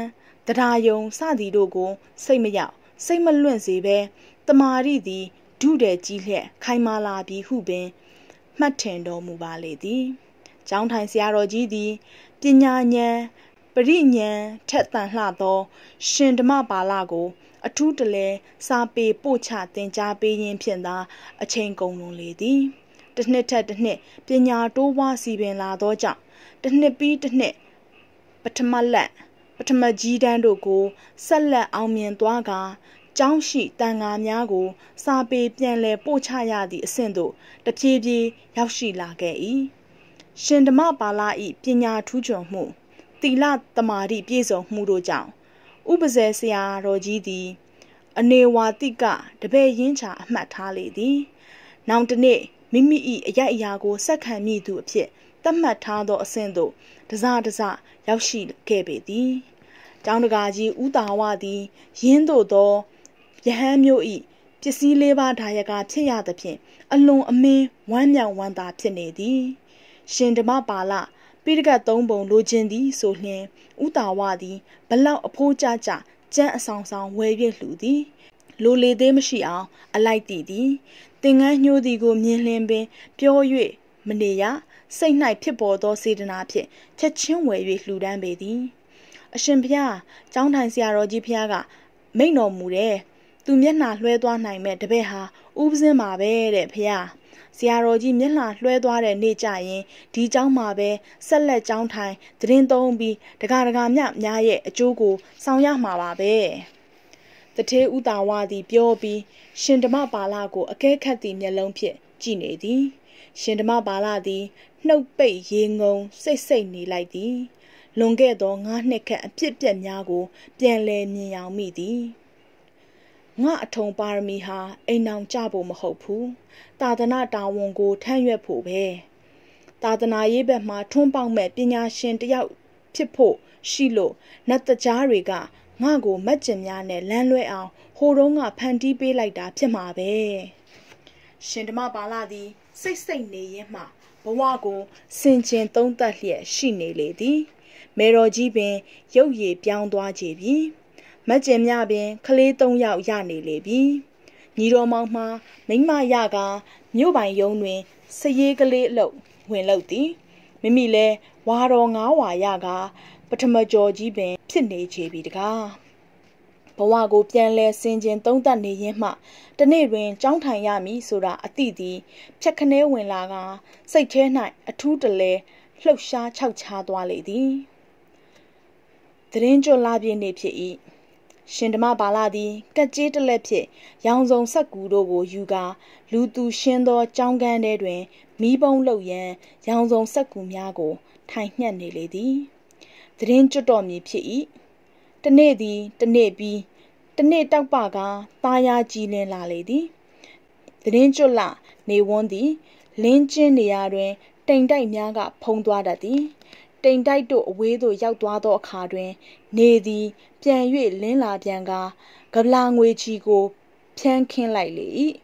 တရားယုံစသည်တို့ကို စိတ်မရောက်စိတ်မလွင့်စေဘဲတမာရီသည်ဒုတဲ့ကြီးလျက်ခိုင်မာလာပြီဟုပင် မှတ်ထင်တော်မူပါလေသည်ကျောင်းထိုင်ဆရာတော်ကြီးသည်ပညာဉာဏ်ပရိဉာဏ်ထက်သန်လှသော ရှင်ဓမ္မပါဠကို အထူးတလဲစာပေပို့ချသင်ကြားပေးရင်းဖြင့်သာအချိန်ကုန်လွန်လေသည် တစ်နှစ်ထက်တစ်နှစ်ပညာတိုးပွားစီပင်လာသောကြောင့်တစ်နှစ်ပြီးတစ်နှစ်ပထမလက်ပထမကြီးတန်းတို့ကိုဆက်လက်အောင်မြင်သွားကာကျောင်းရှိတန်ဃာများကို စာပေပြန်လည်ပို့ချရသည့်အဆင့်သို့တဖြည်းဖြည်းရောက်ရှိလာခဲ့၏ရှင်ဓမ္မပါဠိပညာထူးချွန်မှုတိလတမာတိပြည့်စုံမှုတို့ကြောင့်ဥပဇေဆရာတော်ကြီးသည် အနေဝါတိက တပည့်ရင်းချာအမှတ်ထားလေသည် နောက်တနေ့ မိမိ၏အရိုက်အရာကိုစက္ခံမိသူအဖြစ်သတ်မှတ်ထားသောအဆင့်သို့တစတစရောက်ရှိခဲ့ပေသည်။ကျောင်းတကာကြီးဥတာဝသည်ရင်းသို့သောယဟန်မျိုး၏ပစ္စည်းလေးပါးဒါယကဖြစ်ရသဖြင့်အလွန်အမင်းဝမ်းမြောက်ဝမ်းသာဖြစ်နေသည်။ရှင်ဓမ္မပါဠပိဋကတ်သုံးပုံလိုခြင်းသည်ဆိုလျှင်ဥတာဝသည်ဘလောက်အဖိုးကြကြကျန်းအဆောင်ဆောင်ဝဲပြည့်လှူသည်လိုလေသေးမရှိအောင်အလိုက်တည်သည် သင်္ကန်းညှိုးသည်ကိုမြင်လင်းပင်ပြော၍မနေရစိတ်၌ဖြစ်ပေါ်သောစေတနာဖြင့်ချက်ချင်းဝယ်၍လှူဒန်းပေသည် အရှင်ဘုရားကျောင်းထိုင်ဆရာတော်ကြီးဘုရားကမ မိန်တော်မူတယ်သူမျက်နှာလွှဲသွားနိုင်မဲ့တပည့်ဟာဥပစင်းပါပဲတဲ့ဖះဆရာတော်ကြီးမျက်နှာလွှဲသွားတဲ့နေ့ကျရင်ဒီเจ้าမှာပဲဆက်လက်เจ้าထိုင်သတင်းသုံးပြီးတကာတကာမြများရဲ့အကျိုးကိုဆောင်ရမှာပါပဲ တထေးဥတာဝသည်ပြောပြီးရှင်ဓမ္မပါဠကိုအကဲခတ်သည့်မျက်လုံးဖြင့်ကြည့်နေသည်ရှင်ဓမ္မပါဠသည်နှုတ်ပိတ်ရေငုံစိတ်စိတ်နေလိုက်သည်လွန်ခဲ့သောငါးနှစ်ခန့်အဖြစ်ပြက်များကို ပြန်လည်မြင်အောင်မိသည်ငါအထုံပါရမီဟာအိမ်အောင်ကြဖို့မဟုတ်ဘူးသာသနာတာဝန်ကိုထမ်းရွက်ဖို့ပဲသာသနာရေးဘက်မှာထွန်းပေါက်မဲ့ပညာရှင်တယောက်ဖြစ်ဖို့ရှိလို့နတ်တကြားတွေက ငါ့ကိုမက်ကျင်များနဲ့လမ်းလွဲအောင်ဟိုတုန်းကဖန်တီးပေးလိုက်တာဖြစ်မှာပဲရှင်ဓမ္မပါဠသည် စိတ်စိတ်နေရင်းမှဘဝကိုစင်ကျင်သုံးသပ်လျက်ရှိနေလေသည်မေတော်ကြီးပင်ရုပ်ရည်ပြောင်းသွားကြပြီမက်ကျင်များပင်ကလေး၃ယောက်ရနေလေပြီညီတော်မောင်မှမိမရကမြို့ပိုင်ယုံတွင်စရေးကလေးအလုပ်ဝင်လုပ်သည်မိမိလဲဝါတော်ငါးဝါရက ပထမကျော်ကြီးပင် ဖြစ်နေချေပြီတကားဘဝကိုပြန်လဲဆင်ခြင်သုံးသပ်နေရင်းမှတနေ့တွင်ကြောင်းထိုင်ရမည်ဆိုတာအသည့်သည်ဖြက်ခနဲဝင်လာကစိတ်ထဲ၌အထူးတလဲလှုပ်ရှားခြောက်ခြားသွားလေသည်သတင်းကြွလာပြည့်နေဖြစ်၏ရှင်ဓမ္မဘာလာသည်ကက်ကြီးတလက်ဖြင့်ရောင်စုံဆက်ကူတို့ကိုယူကာလူသူရှင်းသောကြောင်းကန်းထဲတွင်မီးပုံးလှုပ်ရန်ရောင်စုံဆက်ကူများကို ထိုင်ညှက်နေလေသည် သတင်းကျွတ်တော်မည်ဖြစ်၏တနေ့သည်တနေ့ပြီးတနေ့တောက်ပကသားယာကြည်လင်လာလေသည်သတင်းကျွတ်လနေဝန်းသည်လင်းကျင်းနေရာတွင် တိမ်တိုက်များကဖုံးသွားတတ်သည်တိမ်တိုက်တို့အဝေးသို့ရောက်သွားသောအခါတွင် နေသည် ပြန်၍လင်းလာပြန်ကားကပလာငွေချီကို ဖြန်းခင်းလိုက်လေ၏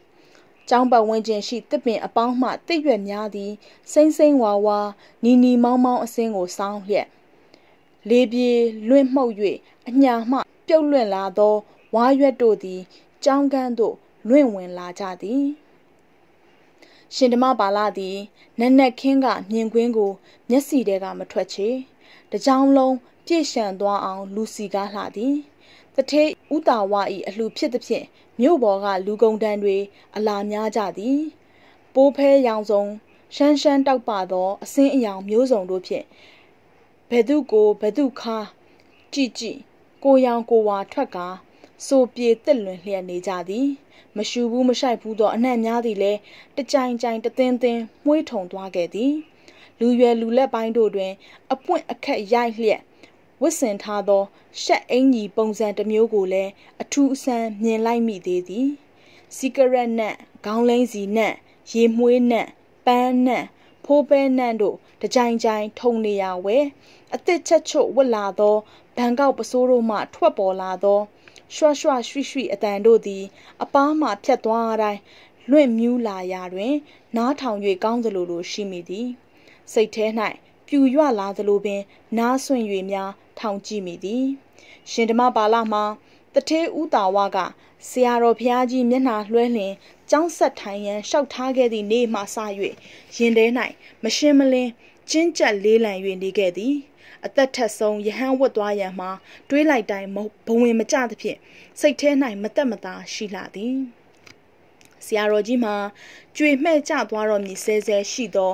ကျောင်းပတ်ဝန်းကျင်ရှိတစ်ပင်အပေါင်းမှတိတ်ရွက်များသည်စိမ့်စိမ့်ဝါဝါနီနီမောင်းမောင်းအစင်းကိုစောင်းလျက် လေပြေလွင့်မှုတ်၍အညာမှ ပြုတ်လွင့်လာသောဝါရွက်တို့သည်ကြောင်းကန်းသို့လွင့်ဝင်လာကြသည်ရှင်ဓမ္မပါဠသည်နက်နက်ခင်းကမြင်ကွင်းကို မျက်စီထဲကမထွက်ချေတကြောင်လုံးပြည့်ရှံသွားအောင်လူစီကားလှသည်တထေးဥတာဝဤအလှဖြစ်သည်ဖြင့်မြို့ပေါ်ကလူကုန်တန်းတွေအလာများကြသည် ပိုးဖဲရောင်စုံရှမ်းရှမ်းတောက်ပသောအစင်းအယောင်မျိုးစုံတို့ဖြင့် ဘယ်သူကိုဘယ်သူခါကြည်ကြည်ကိုရောင်ကိုဝါထွက်ကာဆိုပြေတက်လွင်လျက်နေကြသည်မရှူဘူးမဆိုင်ဘူးသောအနှံ့များသည်လည်းတကြိုင်ကြိုင်တသင်းသင်းမှုေးထုံသွားခဲ့သည်လူရွယ်လူလက်ပိုင်းတို့တွင် အပွင့်အခက်ရိုက်လျက်ဝစ်စင်ထားသောရှက်အင်ကြီးပုံစံတစ်မျိုးကိုလည်းအထူးအဆန်းမြင်လိုက်မိသေးသည်စီကရက်နက်ခေါင်းလိမ့်စီနက်ရေမွေးနက်ပန်းနက် ဖိုးပဲနန့်တို့တကြိုင်ကြိုင်ထုံနေရဝဲအသစ်ချက်ချွတ်ဝတ်လာသောဘန်ကောက်ပစိုးတို့မှထွက်ပေါ်လာသောရွှရွှရွှရွှအတန်တို့သည် အပားမှဖြတ်သွားတိုင်းလွင့်မြူးလာရာတွင် နားထောင်၍ကောင်းသလိုလိုရှိမိသည် စိတ်ထဲ၌ပြူရွလာသလိုပင် နားဆွင့်၍များထောင်ကြည့်မိသည် ရှင်ဓမ္မပါဠမှာ တထေးဥတာဝကဆရာတော်ဘုရားကြီးမျက်နှာလွှဲလျင်ကျောင်းဆက်ထိုင်ရန်လျှောက်ထားခဲ့သည့်နေ့မှစ၍ရင်ထဲ၌မရှင်းမလင်းကျဉ်ကျပ်လေးလံ၍နေခဲ့သည်အသက်ထက်ဆုံးယဟန်ဝတ်သွားရန်မှာတွေးလိုက်တိုင်းဘဝင်မကြသဖြင့်စိတ်ထဲ၌မတက်မသာရှိလာသည်ဆရာတော်ကြီးမှာကြွေမှဲ့ကျသွားတော်မူဆဲဆဲရှိသော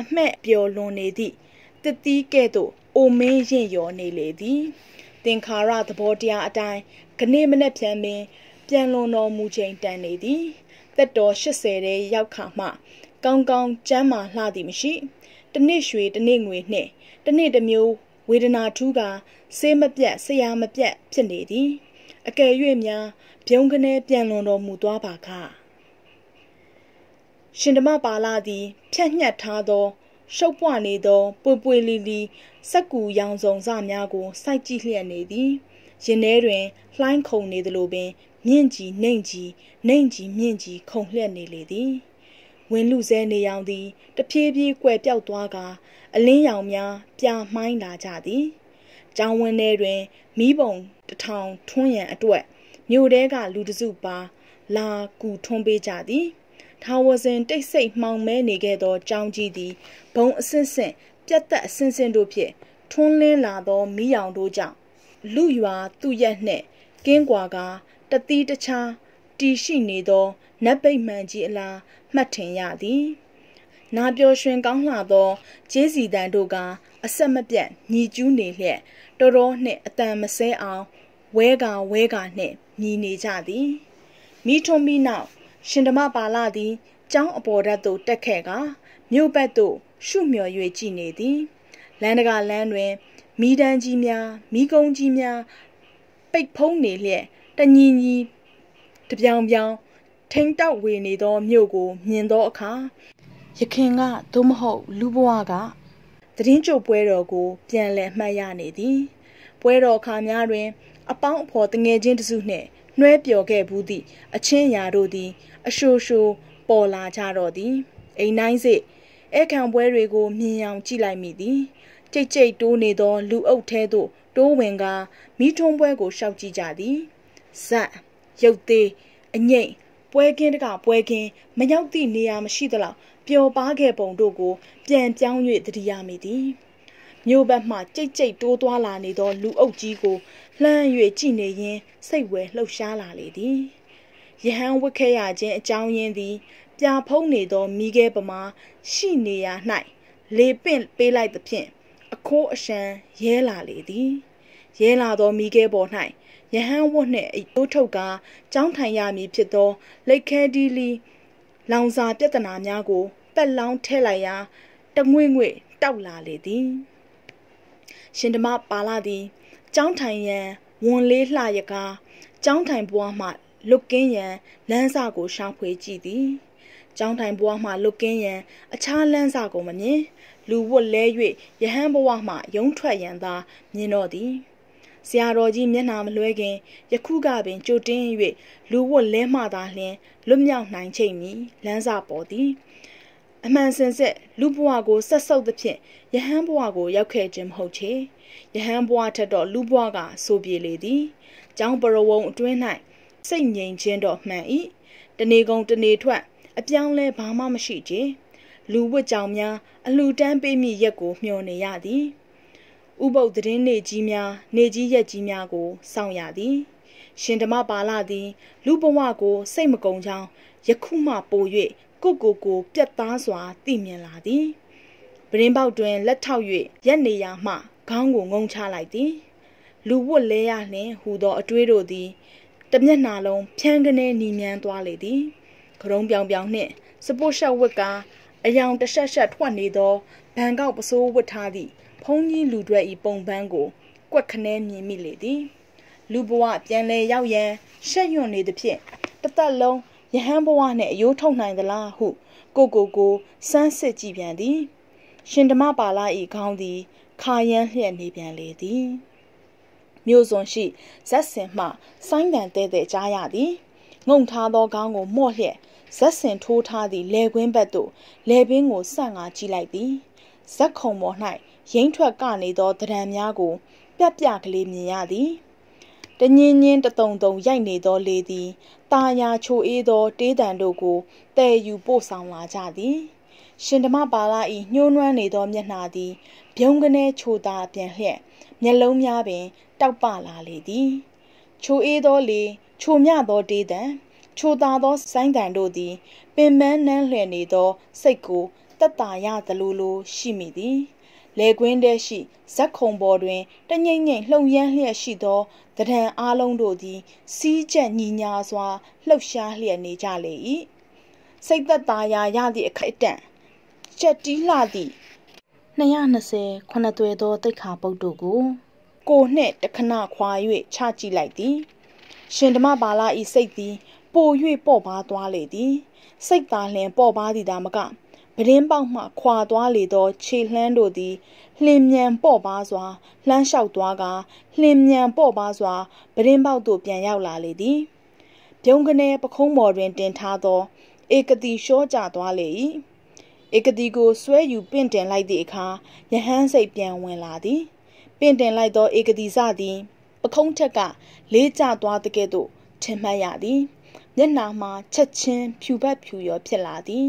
အမှဲ့ပျော်လွန်နေသည့်တတိကဲ့သို့အိုမင်းရင့်ရော်နေလေသည်သင်္ခါရသဘောတရားအတိုင်း ခနေ့မနေ့ပြန်ပင် ပြန်လွန်တော်မူချိန်တန်နေသည်သက်တော်80ရဲရောက်ခါမှ ကောင်းကောင်းကျမ်းမာလှသည်မရှိတနေ့ရွှေတနေ့ငွေနှင့်တနေ့တစ်မျိုးဝေဒနာထူးကဆေးမပြတ်ဆရာမပြတ်ဖြစ်နေသည်အကယ်၍များပြုံးကနေပြန်လွန်တော်မူသွားပါကရှင်ဓမ္မပါဠသည်ဖြတ်ညှက်ထားသောရှုပ်ပွနေသောပွေပွေလီလီစက်ကူရောင်စုံစများကိုစိုက်ကြည့်လျက်နေသည် ရင်ထဲတွင်လှိုင်းခုန်နေသလိုပင်မြင့်ကြီးနှိမ့်ကြီးနှိမ့်ကြီးမြင့်ကြီးခုန်လျက်နေလေသည်ဝင်လူစဲနေရောင်သည်တဖြည်းဖြည်းကွယ်ပြောက်သွားကာအလင်းရောင်များပြာမှိုင်းလာကြသည်။ကျောင်းဝင်းထဲတွင်မီးပုံတထောင်ထွန်းရန်အတွက်မြို့ထဲကလူတစုပါလာကူထွန်းပေးကြသည်။ထာဝစဉ်တိတ်ဆိတ်မှောင်မဲနေခဲ့သောကျောင်းကြီးသည်ဘုံအဆင့်ဆင့်ပြတ်သက်အဆင့်ဆင့်တို့ဖြင့်ထွန်းလင်းလာသောမီးရောင်တို့ကြောင့် လူရွာသူ့ရက်နှင့်ကင်းကွာကတတိတခြားတီရှိနေသောနတ်ပိတ်မှန်ကြီးအလားမှတ်ထင်ရသည်နာပျော်ရွှင်ကောင်းလှသောကျေးစီတန်တို့ကအဆက်မပြတ်ညီကျူးနေလျက်တော်တော်နှင့်အတန်မဆဲအောင်ဝဲကဝဲကနှင့်မြည်နေကြသည်မိထွန်းပြီးနောက်ရှင်ဓမ္မပါဠသည်ကျောင်းအပေါ်ဓာတ်သို့တက်ခဲ့ကမြို့ဘက်သို့ရှုမြော်၍ကြည်နေသည်လမ်းတကလမ်းတွင် မိတန်းကြီးများမိကုန်းကြီးများပိတ်ဖုံးနေလျက်တညီညီတပြောင်ပြောင်ထိန်တောက်ဝေနေသောမြို့ကို မြင်သောအခါရခင်ကသို့မဟုတ် လူဘဝကသတင်းကြိုပွဲတော်ကို ပြန်လည်မှတ်ရနေသည် ပွဲတော်အခါများတွင် အပေါင်းအဖော်တငယ်ချင်းတစုနှင့်နှွဲပျော်ခဲ့ဘူးသည့်အချင်းရာတို့သည် အရှိုးရှိုးပေါ်လာကြတော့သည်အိမ်တိုင်းစိအခန့်ပွဲတွေကိုမြင်အောင်ကြည့်လိုက်မိသည် ကြိတ်ကြိတ်တိုးနေသော လူအုပ်ထဲသို့တိုးဝင်ကမိထုံးပွဲကိုရှောက်ကြည့်ကြသည်ဇက်ရုပ်သေးအငိမ့်ပွဲကင်းတကပွဲကင်းမရောက်သည့်နေရာမရှိသလောက်ပျော်ပါခဲ့ပုံတို့ကို ပြန်ပြောင်း၍တတိယမိသည်မြို့ဘက်မှကြိတ်ကြိတ်တိုးသွားလာနေသောလူအုပ်ကြီးကိုလှမ်း၍ကြည့်နေရင်းစိတ်ဝဲလှုပ်ရှားလာလေသည်ယဟန်ဝတ်ခဲ့ရခြင်းအကြောင်းရင်းသည် ပြာဖုံးနေသောမိခဲပမာရှိနေရာ၌လေပင့်ပေးလိုက်သဖြင့် အခိုးအရှမ်းရဲလာလေသည်ရဲလာသောမိခဲပေါ်၌ယဟန်ဝတ်နှင့်အတိုးထုတ်ကာကြောင်းထိုင်ရမည်ဖြစ်သောလက်ခဲဒီလီ လောင်စာပြဿနာများကိုပက်လောင်းထဲလိုက်ရာတငွေ့ငွေ့တောက်လာလေသည်ရှင်ဓမ္မပါလာသည်ကြောင်းထိုင်ရန်ဝန်လေးလှရကားကြောင်းထိုင်ဘွားမှလွတ်ကင်းရန်လမ်းစာကိုရှောင်ဖွေကြည့်သည်ကျောင်းထိုင်ဘဝမှလွတ်ကင်းရန်အခြားလမ်းစာကိုမမြင် လူဝတ်လဲ၍ယဟန်ဘဝမှယုံထွက်ရန်သာမြင်တော့သည်ဆရာတော်ကြီးမျက်နှာမလွှဲခင်ယခုကပင်ကြိုတင်း၍လူဝတ်လဲမှသာလျှင်လွတ်မြောက်နိုင်ချိန်မီလမ်းစာပေါ်သည်အမှန်စင်စစ်လူဘဝကိုဆက်ဆုပ်သဖြင့်ယဟန်ဘဝကိုရောက်ခဲ့ခြင်းမဟုတ်ချေယဟန်ဘဝထက်တော့လူဘဝကဆိုပြေလေသည်ကျောင်းပရဝုံအတွင်း၌စိတ်ငြိမ်ခြင်းတော့မှန်၏တနေကုန်တနေထွက်အပြောင်းလဲဘာမှမရှိကြ လူဝတ်ကြောင်များအလှတန်းပေးမိရက်ကိုမျှော်နေရသည်ဥပုပ်သတင်းနေကြီးများနေကြီးရက်ကြီးများကိုစောင့်ရသည် ရှင်ဓမ္မပါဠသည် လူဘဝကို စိတ်မကုံချောင်းယခုမှပို၍ကိုကိုကိုပြတ်သားစွာသိမြင်လာသည်ပရင်းပေါက်တွင်လက်ထောက်၍ရက်နေရာမှခေါင်းကိုငုံချလိုက်သည် လူဝတ်လဲရလျင်ဟူသောအတွေးတို့သည်တမျက်နှာလုံးဖြန်းကနေနီမြန်းသွားလေသည်ကရုံးပြောင်ပြောင်နှင့်စပုတ်ရှက်ဝတ်က အယောင်တရှက်ရှက်ထွက်နေသောဘန်ကောက်ပစိုးဝတ်ထားသည့်ဖုံးကြီးလူတွေဤပုံပန်းကိုကွက်ခနဲမြင်မိလေသည်လူဘဝပြန်လဲရောက်ရန်ရှက်ရွံ့နေသဖြင့်တသက်လုံးယဟန်ဘဝနှင့်အယိုးထုတ်နိုင်သလားဟု ကိုကိုကိုစမ်းစစ်ကြည့်ပြန်သည် ရှင်ဓမ္မပါဠိဤခေါင်းသည်ခါရန်လျက်နေပြန်လေသည်မြို့စွန်ရှိဇက်စင်မှဆိုင်းတန်တဲတဲကြားရသည်ငုံထားသောခေါင်းကိုမော့လျက် ဇက်စင်ထိုးထားသည့်လေကွင်းဘက်သို့လေပင်ကိုဆန့်ငါကြည့်လိုက်သည်ဇက်ခုံပေါ်၌ရိမ့်ထွက်ကနေသောတရံများကို ပြက်ပြကလေးမြင်ရသည်တညင်းညင်းတတုံတုံရိုက်နေသောလေသည်တာယာချိုအေးသော တေးတံတို့ကိုတည်ယူပို့ဆောင်လာကြသည် ရှင်ဓမ္မပါဠိညှိုးနွမ်းနေသောမျက်နှာသည်ပြုံးကနေချိုသာပြန်လျက်မျက်လုံးများပင် တောက်ပလာလေသည်ချိုအေးသောလေချိုမြသောတေးတံ ချိုသာသောဆိုင်းတန်တို့သည် ပင်ပန်းနှမ်းလျက်နေသော စိတ်ကိုတက်တာရသလိုလိုရှိမိသည်လေကွင်းထဲရှိဇက်ခုံပေါ်တွင်တငိမ့်ငိမ့်လှုံရမ်းလျက်ရှိသောတဒံအားလုံးတို့သည် စီးကျက်ညီညာစွာလှုပ်ရှားလျက်နေကြလေ၏စိတ်သက်သာရာရသည့်အခက်တန့်ချက်တီးလှသည့်220ခုနှစ်သွဲသောတိတ်ခါပုတ်တို့ကိုကိုနှင့်တခဏခွာ၍ချကြည့်လိုက်သည် ရှင်ဓမ္မဘာလာဤစိတ်သည် ပို၍ပေါ့ပါသွားလေသည် စိတ်သာလျင်ပေါ့ပါသည်သာမကပဒင်းပေါက်မှခွာသွားလေသောခြေလှမ်းတို့သည်လှင်မြန်ပေါ့ပါစွာလှမ်းလျှောက်သွားကလှင်မြန်ပေါ့ပါစွာပဒင်းပေါက်သို့ပြန်ရောက်လာလေသည်ပြုံးကနေပခုံးပေါ်တွင်တင်ထားသောဧကတိရှောကျသွားလေ၏ဧကတိကိုဆွဲယူပင့်တင်လိုက်သည့်အခါယဟန်းစိတ်ပြန်ဝင်လာသည်ပင့်တင်လိုက်သောဧကတိစသည် ပခုံးထက်ကလေးကျသွားတဲ့ကဲ့သို့ထင်မှတ်ရသည် မျက်နှာမှာချက်ချင်းဖြူဘက်ဖြူရောဖြစ်လာသည်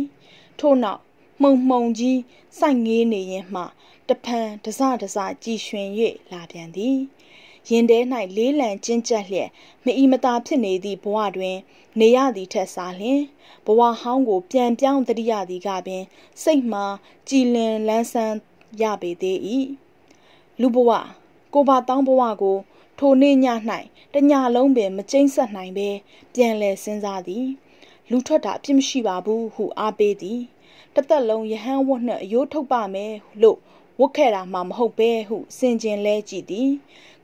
ထို့နောက်မှုံမှုံကြီးစိုက်ငေးနေရင်မှတဖန်တစတစကြည်ရွှင်၍လာပြန်သည်ယရင်ထဲ၌လေးလံကျဉ်ကျက်လျက်မအီမသာဖြစ်နေသည့်ဘဝတွင် နေရသည်ထက်စားလျင်ဘဝဟောင်းကို ပြန်ပြောင်းတရိယသည်ကပင် စိတ်မှကြည်လင်လန်းဆန်းရပေသေး၏လူဘဝကိုဘာတောင်းဘဝကို ထိုနေ့ည၌တညလုံးပင်မကျိမ့်ဆက်နိုင်ပဲပြန်လဲစဉ်းစားသည်လူထွက်တာအပြစ်မရှိပါဘူးဟုအားပေးသည်တသက်လုံးယဟန်ဝတ်နှင့်အယိုးထုတ်ပါမယ်လို့ဝတ်ခဲ့တာမှမဟုတ်ပဲဟုစင်ကျင်လဲကြည့်သည်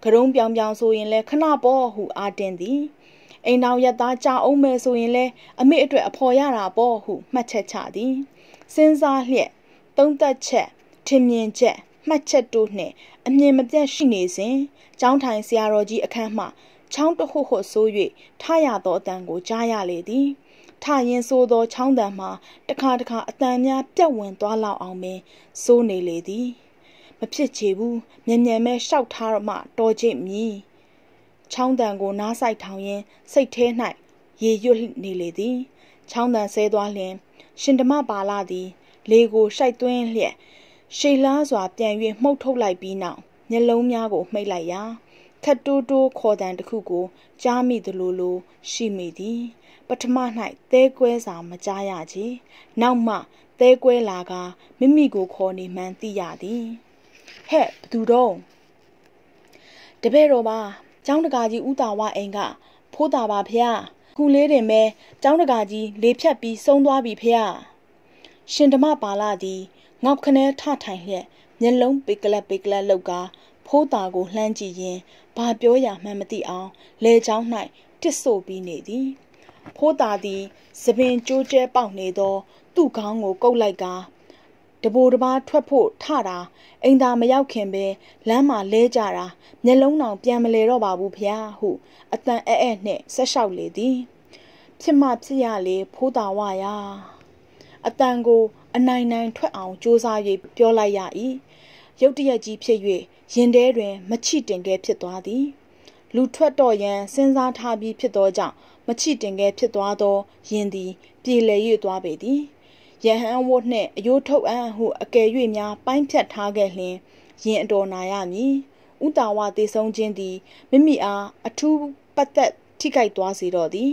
ကရုံးပြောင်ပြောင်ဆိုရင်လဲခဏပေါ့ဟုအာတင်သည်အိမ်တော်ရသားကြာအောင်မယ်ဆိုရင်လဲအမေအတွက်အဖော်ရတာပေါ့ဟုမှတ်ချက်ချသည်စဉ်းစားလျက်သုံးသက်ချက်ထင်မြင်ချက် မှတ်ချက်တို့နှင့်အမြင်မပြတ်ရှိနေစဉ်ကျောင်းထိုင်ဆရာတော်ကြီးအခန်းမှချောင်းတဟုဟုဆိုး၍ထရသောအတန်ကိုကြားရလေသည်ထရင်ဆိုသောချောင်းတန်မှတခါတခါအတန်များပြက်ဝင်သွားလောက်အောင်ပင်စိုးနေလေသည်မဖြစ်ချေဘူးမြန်မြန်မဲရှောက်ထားမှတော်ချိမည်ချောင်းတန်ကိုနားဆိုင်ထောင်ရင်းစိတ်ထဲ၌ရေရွတ်နေလေသည်ချောင်းတန်ဆဲသွားလျင် ရှင်ဓမ္မပါလာသည် လေကိုရှိုက်သွင်းလျက် ရှေလားစွာပြန်၍မှုတ်ထုတ်လိုက်ပြီးနောက်မျက်လုံးများကိုမှိတ်လိုက်ရာခတ်တိုးတိုးခေါ်တံတစ်ခုကို ကြားမိသလိုလို ရှိမိသည် ပထမ၌သဲကွဲစာမကြားရချေနောက်မှသဲကွဲလာကမိမိကိုခေါ်နေမှန်းသိရသည်ဟဲ့ဘသူတော့တပည့်တော်ပါကျောင်းတကာကြီးဥတာဝအိမ်က ဖိုးတာပါဖះခုလေးတင်ပဲကျောင်းတကာကြီးလေဖြတ်ပြီးဆုံးသွားပြီဖះရှင်ဓမ္မပါလာသည် ငေါက်ခနဲထထိုင်လျက်မျက်လုံးပိကလက်ပိကလက်လောက်ကဖိုးတာကိုလှမ်းကြည့်ရင်ဘာပြောရမှန်းမသိအောင်လဲချောင်း၌တစ်ဆို့ပြီးနေသည်ဖိုးတာသည်သပင်ကြိုးကျဲပေါက်နေသော သူ့ခေါင်းကိုကုတ်လိုက်ကာတဘိုတဘာထွက်ဖို့ထတာအိမ်သာမရောက်ခင်ပဲလမ်းမှာလဲကြတာမျက်လုံးတောင်ပြန်မလဲတော့ပါဘူးဖျားဟုအတန်အဲအဲနှင့်ဆက်လျှောက်လေသည်ဖြစ်မှဖြစ်ရလေဖိုးတာဝရအတန်ကို အနိုင်နိုင်ထွက်အောင်စ조사၍ပြောလိုက်ရ၏ရုတ်တရက်ကြီးဖြစ်၍ရင်ထဲတွင် မချိတင်ကဲဖြစ်သွားသည်လူထွက်တော့ရန်စဉ်းစားထားပြီးဖြစ်သောကြောင့်မချိတင်ကဲဖြစ်သွားသောရင်သည် ပြေလည်၍သွားပေသည်ယဟန်ဝတ်နှင့်အယိုးထုတ်အံ့ဟုအကယ်၍များပိုင်းဖြတ်ထားခဲ့လျင်ရင်အတော်နာရမည်ဥတာဝသေဆုံးခြင်းသည်မိမိအားအထူးပတ်သက်ထိခိုက်သွားစေတော့သည်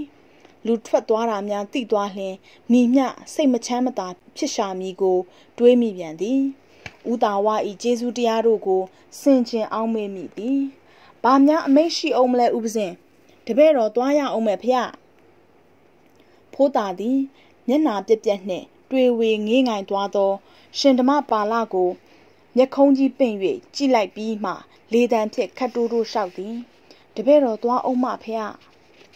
လူထွက်သွားတာများတိသွားလျင်မိမျှစိတ်မချမ်းမသာဖြစ်ရှာမည်ကို တွေးမိပြန်သည်ဥတာဝဤကျေးဇူးတရားတို့ကိုစင်ကျင်အောင်မေ့မိသည်ဘာများအမိတ်ရှိအောင်မလဲဥပဇင်တပည့်တော်သွားရအောင်မယ်ဖျဖိုးတာသည်မျက်နာပြက်ပြက်နှင့် တွေ့ဝေငေးငိုင်သွားသော ရှင်ဓမ္မပါဠကိုမျက်ခုံးကြီးပင့်၍ကြည့်လိုက်ပြီးမှ လေတံဖြင့်ခတ်တိုးတိုးလျှောက်သည်တပည့်တော်သွားအောင်မဖျ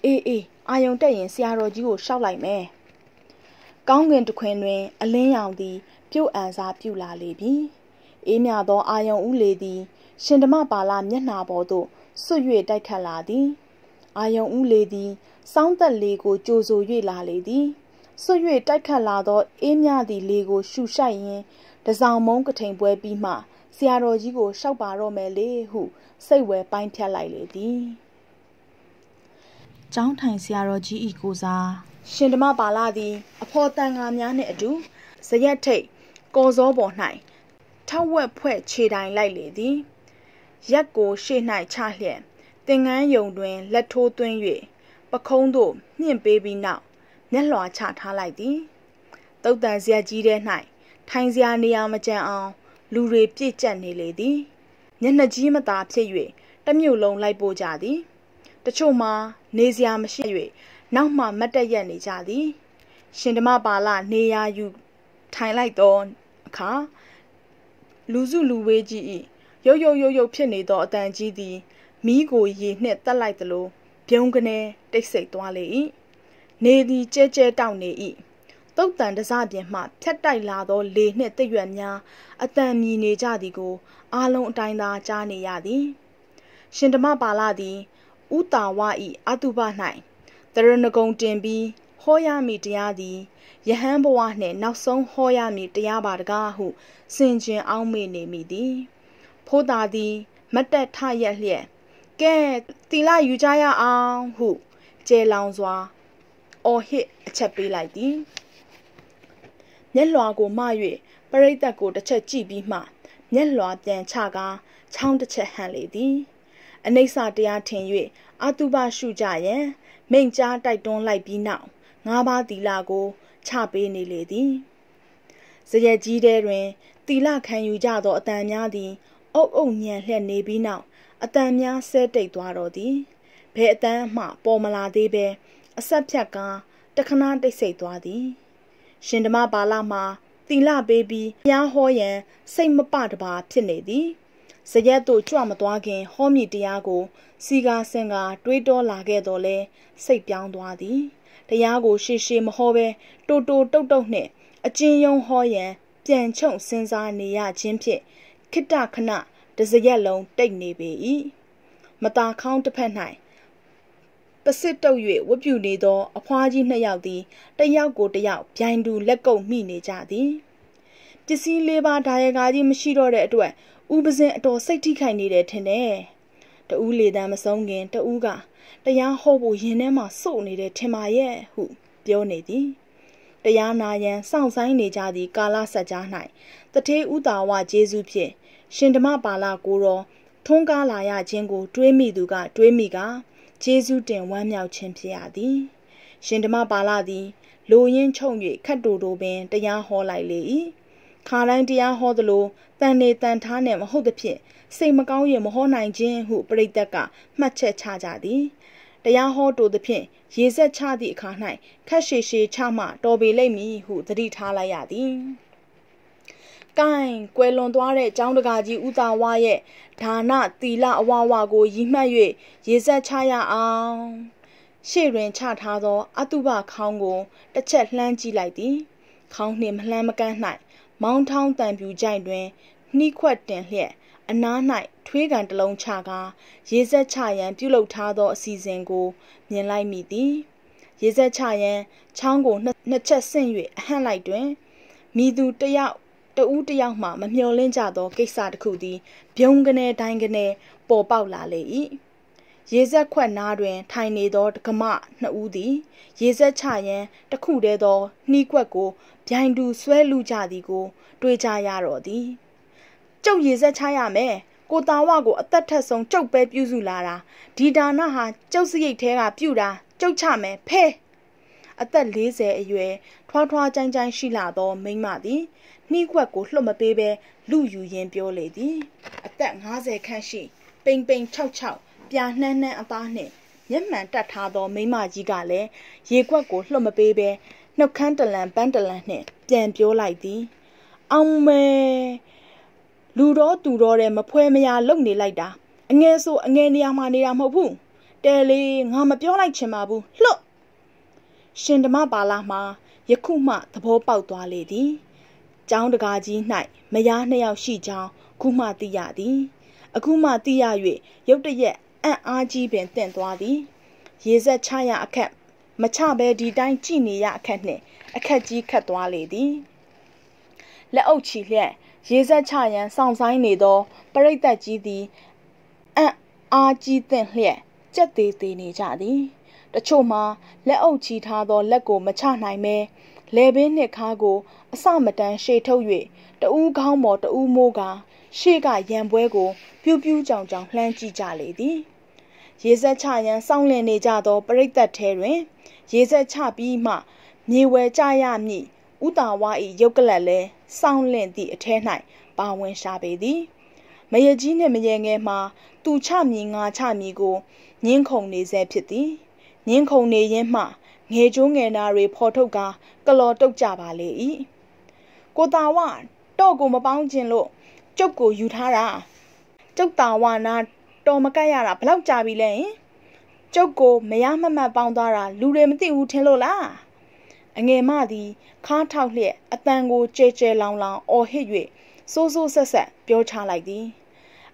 အေးအေး အာယုံတက်ရင်ဆရာတော်ကြီးကိုရှောက်လိုက်မယ်ကောင်းကင်တခွင်တွင်အလင်းရောင်သည် ပြုတ်အန်စားပြူလာလေပြီအေးမြသောအာယုံဥလေသည် ရှင်ဓမ္မပါဠမျက်နှာပေါ်သို့ဆွတ်၍တိုက်ခတ်လာသည်အာယုံဥလေသည်စောင်းသက်လေကိုကြိုဆို၍လာလေသည်ဆွတ်၍တိုက်ခတ်လာသောအေးမြသည့်လေကိုရှူရှိုက်ရင်းတစောင်မုံကထိန်ပွဲပြီးမှဆရာတော်ကြီးကိုရှောက်ပါတော့မယ်လေဟုစိတ်ဝဲပိုင်းဖြတ်လိုက်လေသည် ကျောင်းထိုင်ဆရာတော်ကြီးဤကိုစားရှင်ဓမ္မပါဠသည် အဖော်တန်ငါများနှင့်အတူဇရက်ထိတ်ကော်စောပေါ်၌ထောက်ဝက်ဖွဲ့ခြေတိုင်လိုက်လေသည်ရက်ကိုရှေ့၌ချလျက်သင်္ကန်းယုံတွင်လက်ထိုးသွင်း၍ပခုံးသို့မြင့်ပေးပြီးနောက်မျက်လွှာချထားလိုက်သည်တုတ်တန်စရာကြီးတဲ့၌ထိုင်စရာနေရာမကျန်အောင် လူတွေပြည့်ကျက်နေလေသည်မျက်နှာကြီးမသာဖြစ်၍တမြို့လုံးလိုက်ပို့ကြသည် တချို့မှာ နေစရာမရှိ၍နောက်မှမတ်တက်ရက်နေကြသည်ရှင်ဓမ္မပါဠနေရာယူထိုင်လိုက်သောအခါလူစုလူဝေးကြီး၏ရုပ်ရုပ်ရုပ်ရုပ်ဖြစ်နေသောအတန်ကြီးသည်မိကိုရေနှင့်တက်လိုက်သလိုပြုံးကနေတိတ်ဆိတ်သွားလေ၏နေသည်ကျဲကျဲတောက်နေ၏တုတ်တန်တစပြင်မှဖြတ်တိုက်လာသောလေနှင့်တရွက်များအတန်မြည်နေကြသည်ကို အာလုံးအတိုင်းသာကြားနေရသည် ရှင်ဓမ္မပါဠသည် ဥတာဝဤအတုပ၌တရဏဂုံတင်ပြီးဟောရမည်တရားသည်ယဟန်ဘဝနှင့်နောက်ဆုံးဟောရမည်တရားပါတကားဟုစင်ကျင်အောင်မေ့နေမိသည်ဖိုးတာသည်မတ်တက်ထရက်လျက်ကဲတီလာယူကြရအောင်ဟုကျဲလောင်စွာအော်ဟစ်အချက်ပေးလိုက်သည်မျက်လွှာကိုမ၍ပရိသတ်ကိုတစ်ချက်ကြည့်ပြီးမှမျက်လွှာပြန်ချကားချောင်းတစ်ချက်ဟန်လေသည် အနိစ္စတရားထင်၍အတုပရှုကြရန်မိန့်ကြားတိုက်တွန်းလိုက်ပြီးနောက်ငါးပါးသီလကိုချပေးနေလေသည်ဇယက်ကြီးတဲတွင်သီလခံယူကြသောအတန်များသည် အုပ်အုပ်ညံလှက်နေပြီးနောက်အတန်များဆဲတိတ်သွားတော်သည်ဘယ်အတန်မှ ပေါ်မလာသေးပဲအဆက်ဖြတ်ကားတခဏတိတ်ဆိတ်သွားသည် ရှင်ဓမ္မပါဠမှာသီလပေးပြီးဘုရားဟောရန်စိတ်မပတပါဖြစ်နေသည် ဇရက်တို့ကြွမသွားခင် ဟောမိတရားကို စီကားဆင်ကားတွေးတောလာခဲ့တော်လဲစိတ်ပြောင်းသွားသည်တရားကိုရှေရှေမဟောပဲတိုတိုတုတ်တုတ်နှင့်အကျဉ်းယုံဟောရန်ပြန်ချုံစဉ်းစားနေရခြင်းဖြင့်ခိတ္တခဏတစရက်လုံးတိတ်နေပေ၏မတာခေါင်းတစ်ဖက်၌ပစစ်တုပ်၍ဝတ်ပြုနေသော အဖွားကြီးနှစ်ယောက်သည်တယောက်ကိုတယောက်ဗျိုင်တူလက်ကုပ်မိနေကြသည်ပစ္စည်းလေးပါးဒါရကာကြီးမရှိတော့တဲ့အတွက် ဥပဇင်အတော်စိတ်ထိခိုက်နေတယ်ထင်တယ်တူးလေတမ်းမဆုံးခင်တူးကတရားဟောဖို့ရင်ထဲမှာစုပ်နေတယ်ထင်ပါရဲ့ဟုပြောနေသည်တရားနာရန်စောင့်ဆိုင်နေကြသည့်ကာလဆက်ကြား၌တထေးဥတာဝကျေးဇူးဖြင့်ရှင်ဓမ္မပါဠကိုတော်ထွန်းကားလာရခြင်းကို တွေးမိသူက တွေးမိကကျေးဇူးတင်ဝမ်းမြောက်ခြင်းဖြစ်ရသည်ရှင်ဓမ္မပါဠသည် လိုရင်းချုံ၍ခတ်တူတူပင်တရားဟောလိုက်လေ၏ ခါတိုင်းတရားဟောသလိုတန်နေတန်ထားနဲ့မဟုတ်သဖြင့်စိတ်မကောင်းရင်မဟောနိုင်ခြင်းဟုပရိသတ်ကမှတ်ချက်ချကြသည်တရားဟောတိုသဖြင့်ရေဆက်ချသည့်အခါ၌ခက်ရှည်ရှည်ချမှတော်ပေလိမ့်မည်ဟုသတိထားလိုက်ရသည်။ကိုင်းကွယ်လွန်သွားတဲ့ကျောင်းတကာကြီးဥသာဝရဲ့ဒါနသီလအဝဝကိုရည်မှတ်၍ရေဆက်ချရအောင်။ရှေ့တွင်ချထားသောအတုပခေါင်းကိုတစ်ချက်လှမ်းကြည့်လိုက်သည်။ခေါင်းနှင့်မလှမ်းမကန်း၌ မောင်းထောင်းတံပြူကြိုင်တွင်နှီးခွက်တင်လျက်အနား၌ထွေးကန်တလုံးချကာရေစက်ချရန်ပြုလုပ်ထားသောအစီအစဉ်ကိုမြင်လိုက်မိသည်ရေစက်ချရန်ချောင်းကိုနှစ်ချက်ဆင့်၍အဟန့်လိုက်တွင်မိသူတယောက်တဦးတယောက်မှမမျှော်လင့်ကြသောကိစ္စတစ်ခုသည်ဗျုံကနေတိုင်းကနေပေါ်ပေါက်လာလေ၏ ရေစက်ခွက်နားတွင် ထိုင်နေသောဒကမနှစ်ဦးသည် ရေစက်ချရန်တခုတည်းသောနှီးကွက်ကိုဗျိုင်တူဆွဲလူကြသည်ကို တွေ့ကြရတော့သည်ကျုပ်ရေစက်ချရမယ်ကိုတာဝကိုအသက်ထက်ဆုံးကျုပ်ပဲပြုစုလာတာဒီဒါနဟာကျုပ်စရိတ်ထဲကပြုတာကျုပ်ချမယ်ဖဲအသက်40အရွယ်ထွားထွားကြိုင်းကြိုင်းရှိလာသောမိန်းမသည်နှီးခွက်ကိုလှုပ်မပေးဘဲလူယူရင်းပြောလေသည် အသက်50ခန့်ရှိ ပိန်ပိန်66 ပြာနှမ်းနှမ်းအသားနှင့်မျက်မှန်တက်ထားသောမိန်းမကြီးကလည်းရေခွက်ကိုလှုပ်မပေးဘဲနှုတ်ခမ်းတလန်ပန်းတလန်နှင့်ပြန်ပြောလိုက်သည်အောင်မဲလူတော့သူတော့တဲ့မဖွဲမရလုံနေလိုက်တာအငယ်ဆိုအငယ်နေရာမှာနေတာမဟုတ်ဘူးတဲလေးငါမပြောလိုက်ချင်ပါဘူးလှတ်ရှင်ဓမ္မပါလာမှာယခုမှသဘောပေါက်သွားလေသည်ကျောင်းတကာကြီး၌မယားနှစ်ယောက်ရှိကြောင်းခုမှသိရသည် အခုမှသိရ၍ရုတ်တရက် အံ့အားကြီးပင်တင့်သွားသည်ရေဆက်ချရအခက်မချပဲဒီတိုင်းကြည်နေရအခက်နှင့်အခက်ကြီးခတ်သွားလေသည်လက်အုပ်ချီလျက်ရေဆက်ချရန်စောင့်ဆိုင်နေသောပရိသတ်ကြီးသည်အံ့အားကြီးသင့်လျက်ကြက်သေးသေးနေကြသည်တချို့မှာလက်အုပ်ချီထားသောလက်ကိုမချနိုင်ပဲလဲပင်နှင့်ခါကို အစမတန်ရှေထုတ်၍တူးခေါင်းပေါ်တူးမိုးက ရှေ့ကရံပွဲကို ပြူးပြူးကြောင်ကြောင်လှမ်းကြည့်ကြလေသည်ရေဆက်ချရန်စောင့်လည်နေကြသောပရိသတ်ထဲတွင် ရေဆက်ချပြီးမှ မြေဝဲကြရမည်ဥတာဝါ၏ရုပ်ကလတ်လဲစောင်းလင့်သည့်အထဲ၌ပါဝင်ရှာပေသည်မယကြီးနှင့်မယငယ်မှာသူချမည်ငါချမည်ကိုညင်းခုန်နေဆဲဖြစ်သည်ညင်းခုန်နေရင်းမှငယ်ကျိုးငယ်နာတွေဖော်ထုတ်ကာကလော်တုတ်ကြပါလေ၏ကိုတာဝတော့ကိုမပေါင်းခြင်းလို့ ကျုပ်ကိုယူထားတာကျုပ်တာဝနာတော်မကတ်ရတာဘလောက်ကြာပြီလဲကျုပ်ကိုမရမမှတ်ပေါင်းသွားတာလူတွေမသိဘူးထင်လို့လားအငယ်မသည်ခါထောက်လျက်အတန်ကိုကြဲကြဲလောင်လောင်အော်ဟစ်၍စိုးစိုးဆက်ဆက်ပြောချလိုက်သည်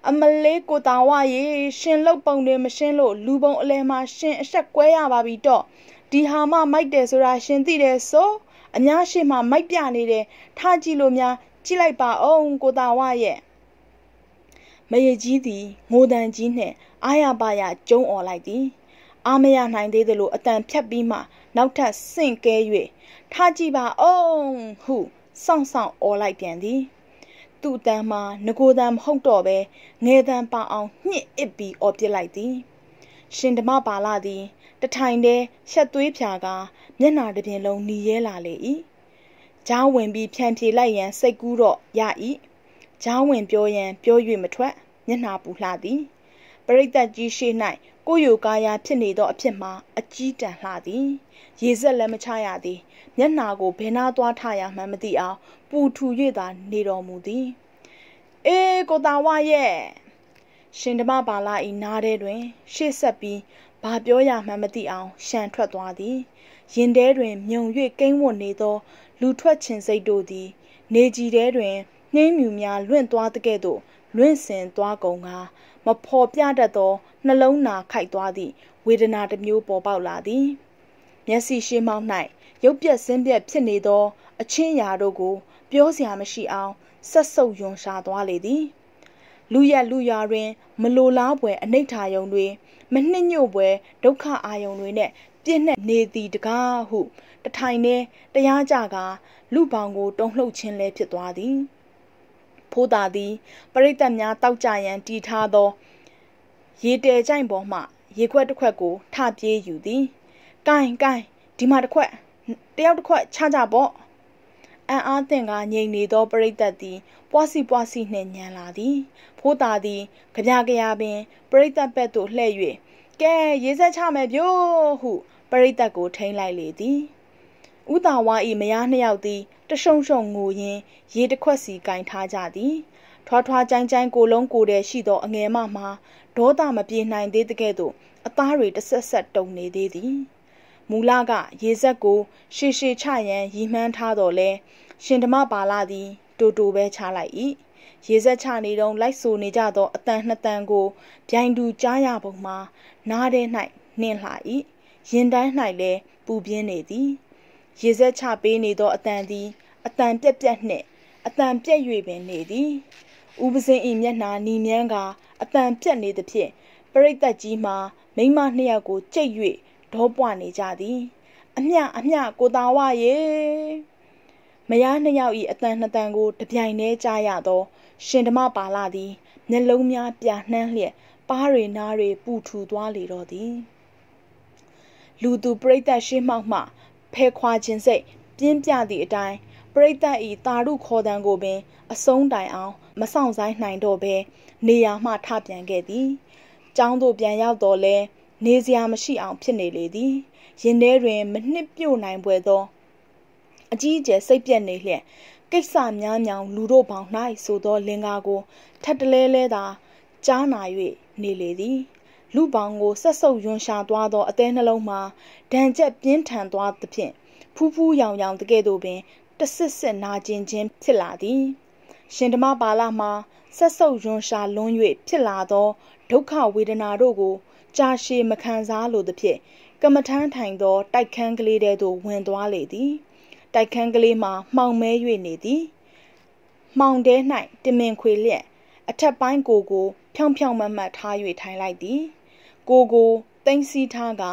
အမလေးကိုတာဝရေရှင်လုတ်ပုံတွေမရှင်းလို့လူပုံအလဲမှာရှင်အဆက်ကွဲရပါပြီတော့ဒီဟာမှမိုက်တယ်ဆိုတာရှင်သိတယ်ဆိုအများရှိမှမိုက်ပြနေတယ်ထားကြည့်လို့များ ကြည့်လိုက်ပါအောင်ကိုတာဝရဲ့မရကြီးသည်ငိုတန်ကြီးနှင့်အာရပါရကျုံអော်လိုက်သည်အာမရနိုင်သေးသလိုအတန်ဖြတ်ပြီးမှနောက်ထပ်ဆင့်ကဲ၍ထားကြည့်ပါအောင်ဟုစောင့်ဆောင်អော်လိုက်ပြန်သည် သူ့အတန်းမှာငကိုတန်မဟုတ်တော့ပဲငယ်တန်ပါအောင်ညှစ်အစ်ပြီးအော်ပြစ်လိုက်သည်ရှင်ဓမ္မပါလာသည် တထိုင်တည်းရှက်သွေးဖြာကမျက်နာတစ်ပြင်လုံးหนีရဲလာလေ၏ ဂျားဝင်ပြီးဖြန်ဖြေလိုက်ရန်စိတ်ကူးတော့ရ၏ဂျားဝင်ပြောရန်ပြော၍မထွက်မျက်နာပူလှသည်ပရိသတ်ကြီးရှိ၌ကိုယိုကာယာဖြစ်နေသောအဖြစ်မှာအကြီးတန်းလှသည်ရေစက်လည်းမချရသည်မျက်နာကိုဘယ်နာသွားထရမှန်းမသိအောင်ပူထူ၍သာနေတော်မူသည်အေးကိုတာဝရဲ့ရှင်ဓမ္မပါလာဤနားထဲတွင် ရှေ့ဆက်ပြီးဘာပြောရမှန်းမသိအောင်ရှန်ထွက်သွားသည်ရင်ထဲတွင်မြုံ၍ကိန်းဝတ်နေသော လူထွက်ခြင်းစိတ်တို့သည် နေကြီးထဲတွင်နှင်းမြူများလွင့်သွားတဲ့ကဲ့သို့လွင့်စင်သွားကုန်ကမဖော်ပြတတ်သောနှလုံးနာခိုက်သွားသည့်ဝေဒနာတစ်မျိုးပေါ်ပေါက်လာသည်မျက်စိရှိမောင်း၌ရုပ်ပြက်ဆင်းပြက်ဖြစ်နေသော အချင်းရာတို့ကို ပြောစရာမရှိအောင်ဆက်ဆုပ်ယွန်ရှာသွားလေသည်လူရက်လူရွာတွင် မလိုလားပွဲအနိဋ္ဌာယုံတွေမနှစ်ညို့ပွဲဒုက္ခအာယုံတွေနဲ့ပြည့်နှက်နေသည်တကားဟု တထိုင်နဲ့တရားကြကလူပေါင်းကို တုံ့လှုပ်ခြင်းလည်းဖြစ်သွားသည်ဖိုးသာသည်ပရိသတ်များတောက်ကြရန်တီထားသော ရေတဲကြိုင်ပေါ်မှ ရေခွက်တစ်ခွက်ကိုထပြေးယူသည်။ကိုင်းကိုင်းဒီမှာတစ်ခွက်တယောက်တစ်ခွက်ချကြပေါ့။အံ့အားသင့်ကငြိမ်နေသောပရိသတ်သည်ပွားစီပွားစီနှင့်ညံလာသည်။ဖိုးသာသည်ကြပြကြရပင်ပရိသတ်ဘက်သို့လှည့်၍ကဲရေဆက်ချမယ်ဗျို့ဟုပရိသတ်ကိုထိန်းလိုက်လေသည်။ ဥတာဝါဤမယားနှစ်ယောက်သည်တရှုံရှုံငိုရင်းရေတစ်ခွက်စီကင်ထားကြသည်။ထွားထွားကြိုင်းကြိုင်းကိုလုံးကိုယ်တည်းရှိသောအငယ်မမှာဒေါသမပြေနိုင်သေးတဲ့ကဲ့သို့အသားတွေတဆက်ဆက်တုံနေသေးသည်မူလကရေစက်ကိုရှေရှေချရန်ရီမှန်းထားတော်လဲရှင်ဓမ္မပါလာသည်တူတူပဲချလိုက်၏ရေစက်ချနေတော့လိုက်ဆိုနေကြသောအတန်နှစ်တန်ကိုဗျိုင်တူကြားရပုံမှာနားထဲ၌နှင်းလှ၏ရင်တိုင်း၌လည်းပူပြင်းနေသည် ရေစက်ချပေးနေသောအတန်သည်အတန်ပြက်ပြက်နှင့်အတန်ပြက်၍ပင်နေသည်ဥပစင်း၏မျက်နှာနီမြန်းကအတန်ပြက်နေသဖြင့်ပရိသတ်ကြီးမှာမိမနှစ်ယောက်ကိုကြိတ်၍ဒေါပွနေကြသည် အမျှအမျှကိုတာဝရေမယားနှစ်ယောက်၏အတန်နှစ်တန်ကိုတပြိုင်တည်းကြားရသော ရှင်ဓမ္မပါလာသည်မျက်လုံးများပြနှမ်းလျက်ပါးရီနားရီပူထူသွားလေတော့သည်လူသူပရိသတ်ရှေးမှောက်မှ ဖဲခွာခြင်းစိတ်ပြင်းပြသည့်အတိုင်းပရိသတ်ဤတာရုခေါ်တံကိုပင် အဆုံးတိုင်အောင်မဆောင်ဆိုင်နိုင်တော့ဘဲနေရာမှထပြန်ခဲ့သည်။ကျောင်းသို့ပြန်ရောက်တော့လဲနေစရာမရှိအောင်ဖြစ်နေလေသည်။ရင်ထဲတွင်မနှစ်ပြို့နိုင်ပွဲသောအကြီးအကျယ်စိတ်ပြက်နေလျက်ကိစ္စများမြောင်လူတို့ပေါင်း၌ဆိုသောလင်္ကာကိုထပ်တလဲလဲသာကြားနာ၍နေလေသည်။ လူပေါင်းကိုဆက်ဆုပ်ယွန်ရှာသွားသောအသေးနှလုံးမှာဒဏ်ချက်ပြင်းထန်သွားသဖြင့်ဖူးဖူးရောင်ရောင်တကဲ့သို့ပင်တဆစ်စစ်နာကျင်ခြင်းဖြစ်လာသည်ရှင်ဓမ္မပါဠမှာဆက်ဆုပ်ယွန်ရှာလွန်း၍ဖြစ်လာသောဒုက္ခဝေဒနာတို့ကိုကြာရှည်မခံစားလိုသဖြင့်ကမ္မထမ်းထိုင်သောတိုက်ခန်းကလေးတဲသို့ဝင်သွားလေသည် တိုက်ခန်းကလေးမှာမှောင်မဲ၍နေသည်မှောင်တဲ၌တမင်ခွေလျက်အထက်ပိုင်းကိုကို ဖြောင်ဖြောင်မတ်မတ်ထား၍ထိုင်လိုက်သည် ကိုကိုသိမ့်စီထားက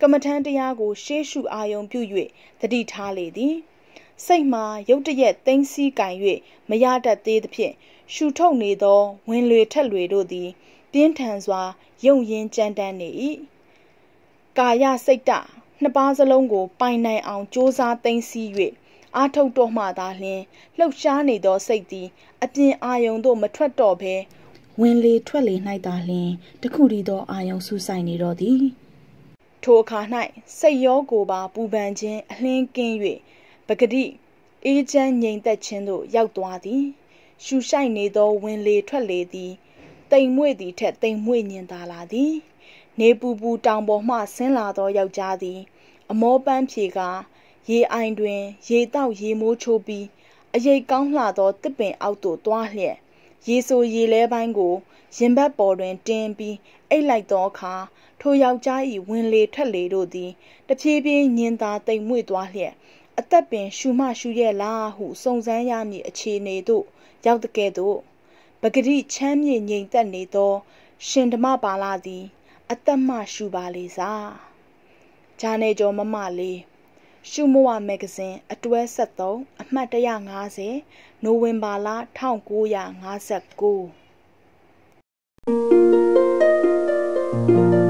ကမ္မထမ်းတရားကို ရှေးရှုအာယုံပြု၍တတိထားလေသည်စိတ်မှာရုတ်တရက်သိမ့်စီကင်၍မရတတ်သေးသဖြင့်ရှူထုတ်နေသောဝင်လွေထက်လွေတို့သည် ပြင်းထန်စွာယုံရင်ကြမ်းတမ်းနေ၏ကာယစိတ်တနှစ်ပါးစလုံးကို ပိုင်နိုင်အောင်ကြိုးစားသိမ်းဆည်း၍အာထုတ်တော့မှသာလျှင်လှုပ်ရှားနေသောစိတ်သည် အပြင်အာယုံသို့မထွက်တော့ဘဲ ဝင်လေထွက်လေ၌သာလျှင်တခုတည်းသောအာယုံဆူဆိုင်နေတော့သည်ထိုအခါ၌စိတ်ရောကိုယ်ပါပူပန်ခြင်းအလင်းကင်း၍ပဂတိအေးချမ်းငြိမ်သက်ခြင်းသို့ရောက်သွားသည်ရှူရှိုက်နေသောဝင်လေထွက်လေသည်တိမ်မွေ့သည်ထက်တိမ်မွေ့ညင်သာလာသည် နေပူပူတောင်ပေါ်မှဆင်းလာသောယောက်ျားသည် အမောပန်းဖြေကရေအိုင်တွင် ရေတောက်ရေမိုးချိုးပြီးအရိပ်ကောင်းလှသောတစ်ပင်အောက်သို့တွားလျက် ရေဆိုရေလဲပိုင်းကိုရင်ဘတ်ပေါ်တွင်တင်းပြီးအိတ်လိုက်သောအခါထိုယောက်ျား၏ဝင်လေထွက်လေတို့သည်တဖြည်းဖြည်းညင်သာတိမ်မွေ့သွားလျက်အသက်ပင်ရှူမှရှူရဲ့လားဟုစုံစမ်းရမည့်အခြေအနေသို့ရောက်တဲ့ကဲ့သို့ပဂတိချမ်းမြေငြိမ်သက်နေသော ရှင်ဓမ္မပါလာသည် အသက်မှရှူပါလေစားဂျာနေကျော်မမလေး ရှုမိုဝါမဂ္ဂဇင်းအတွဲ73အမှတ်150နိုဝင်ဘာလ1959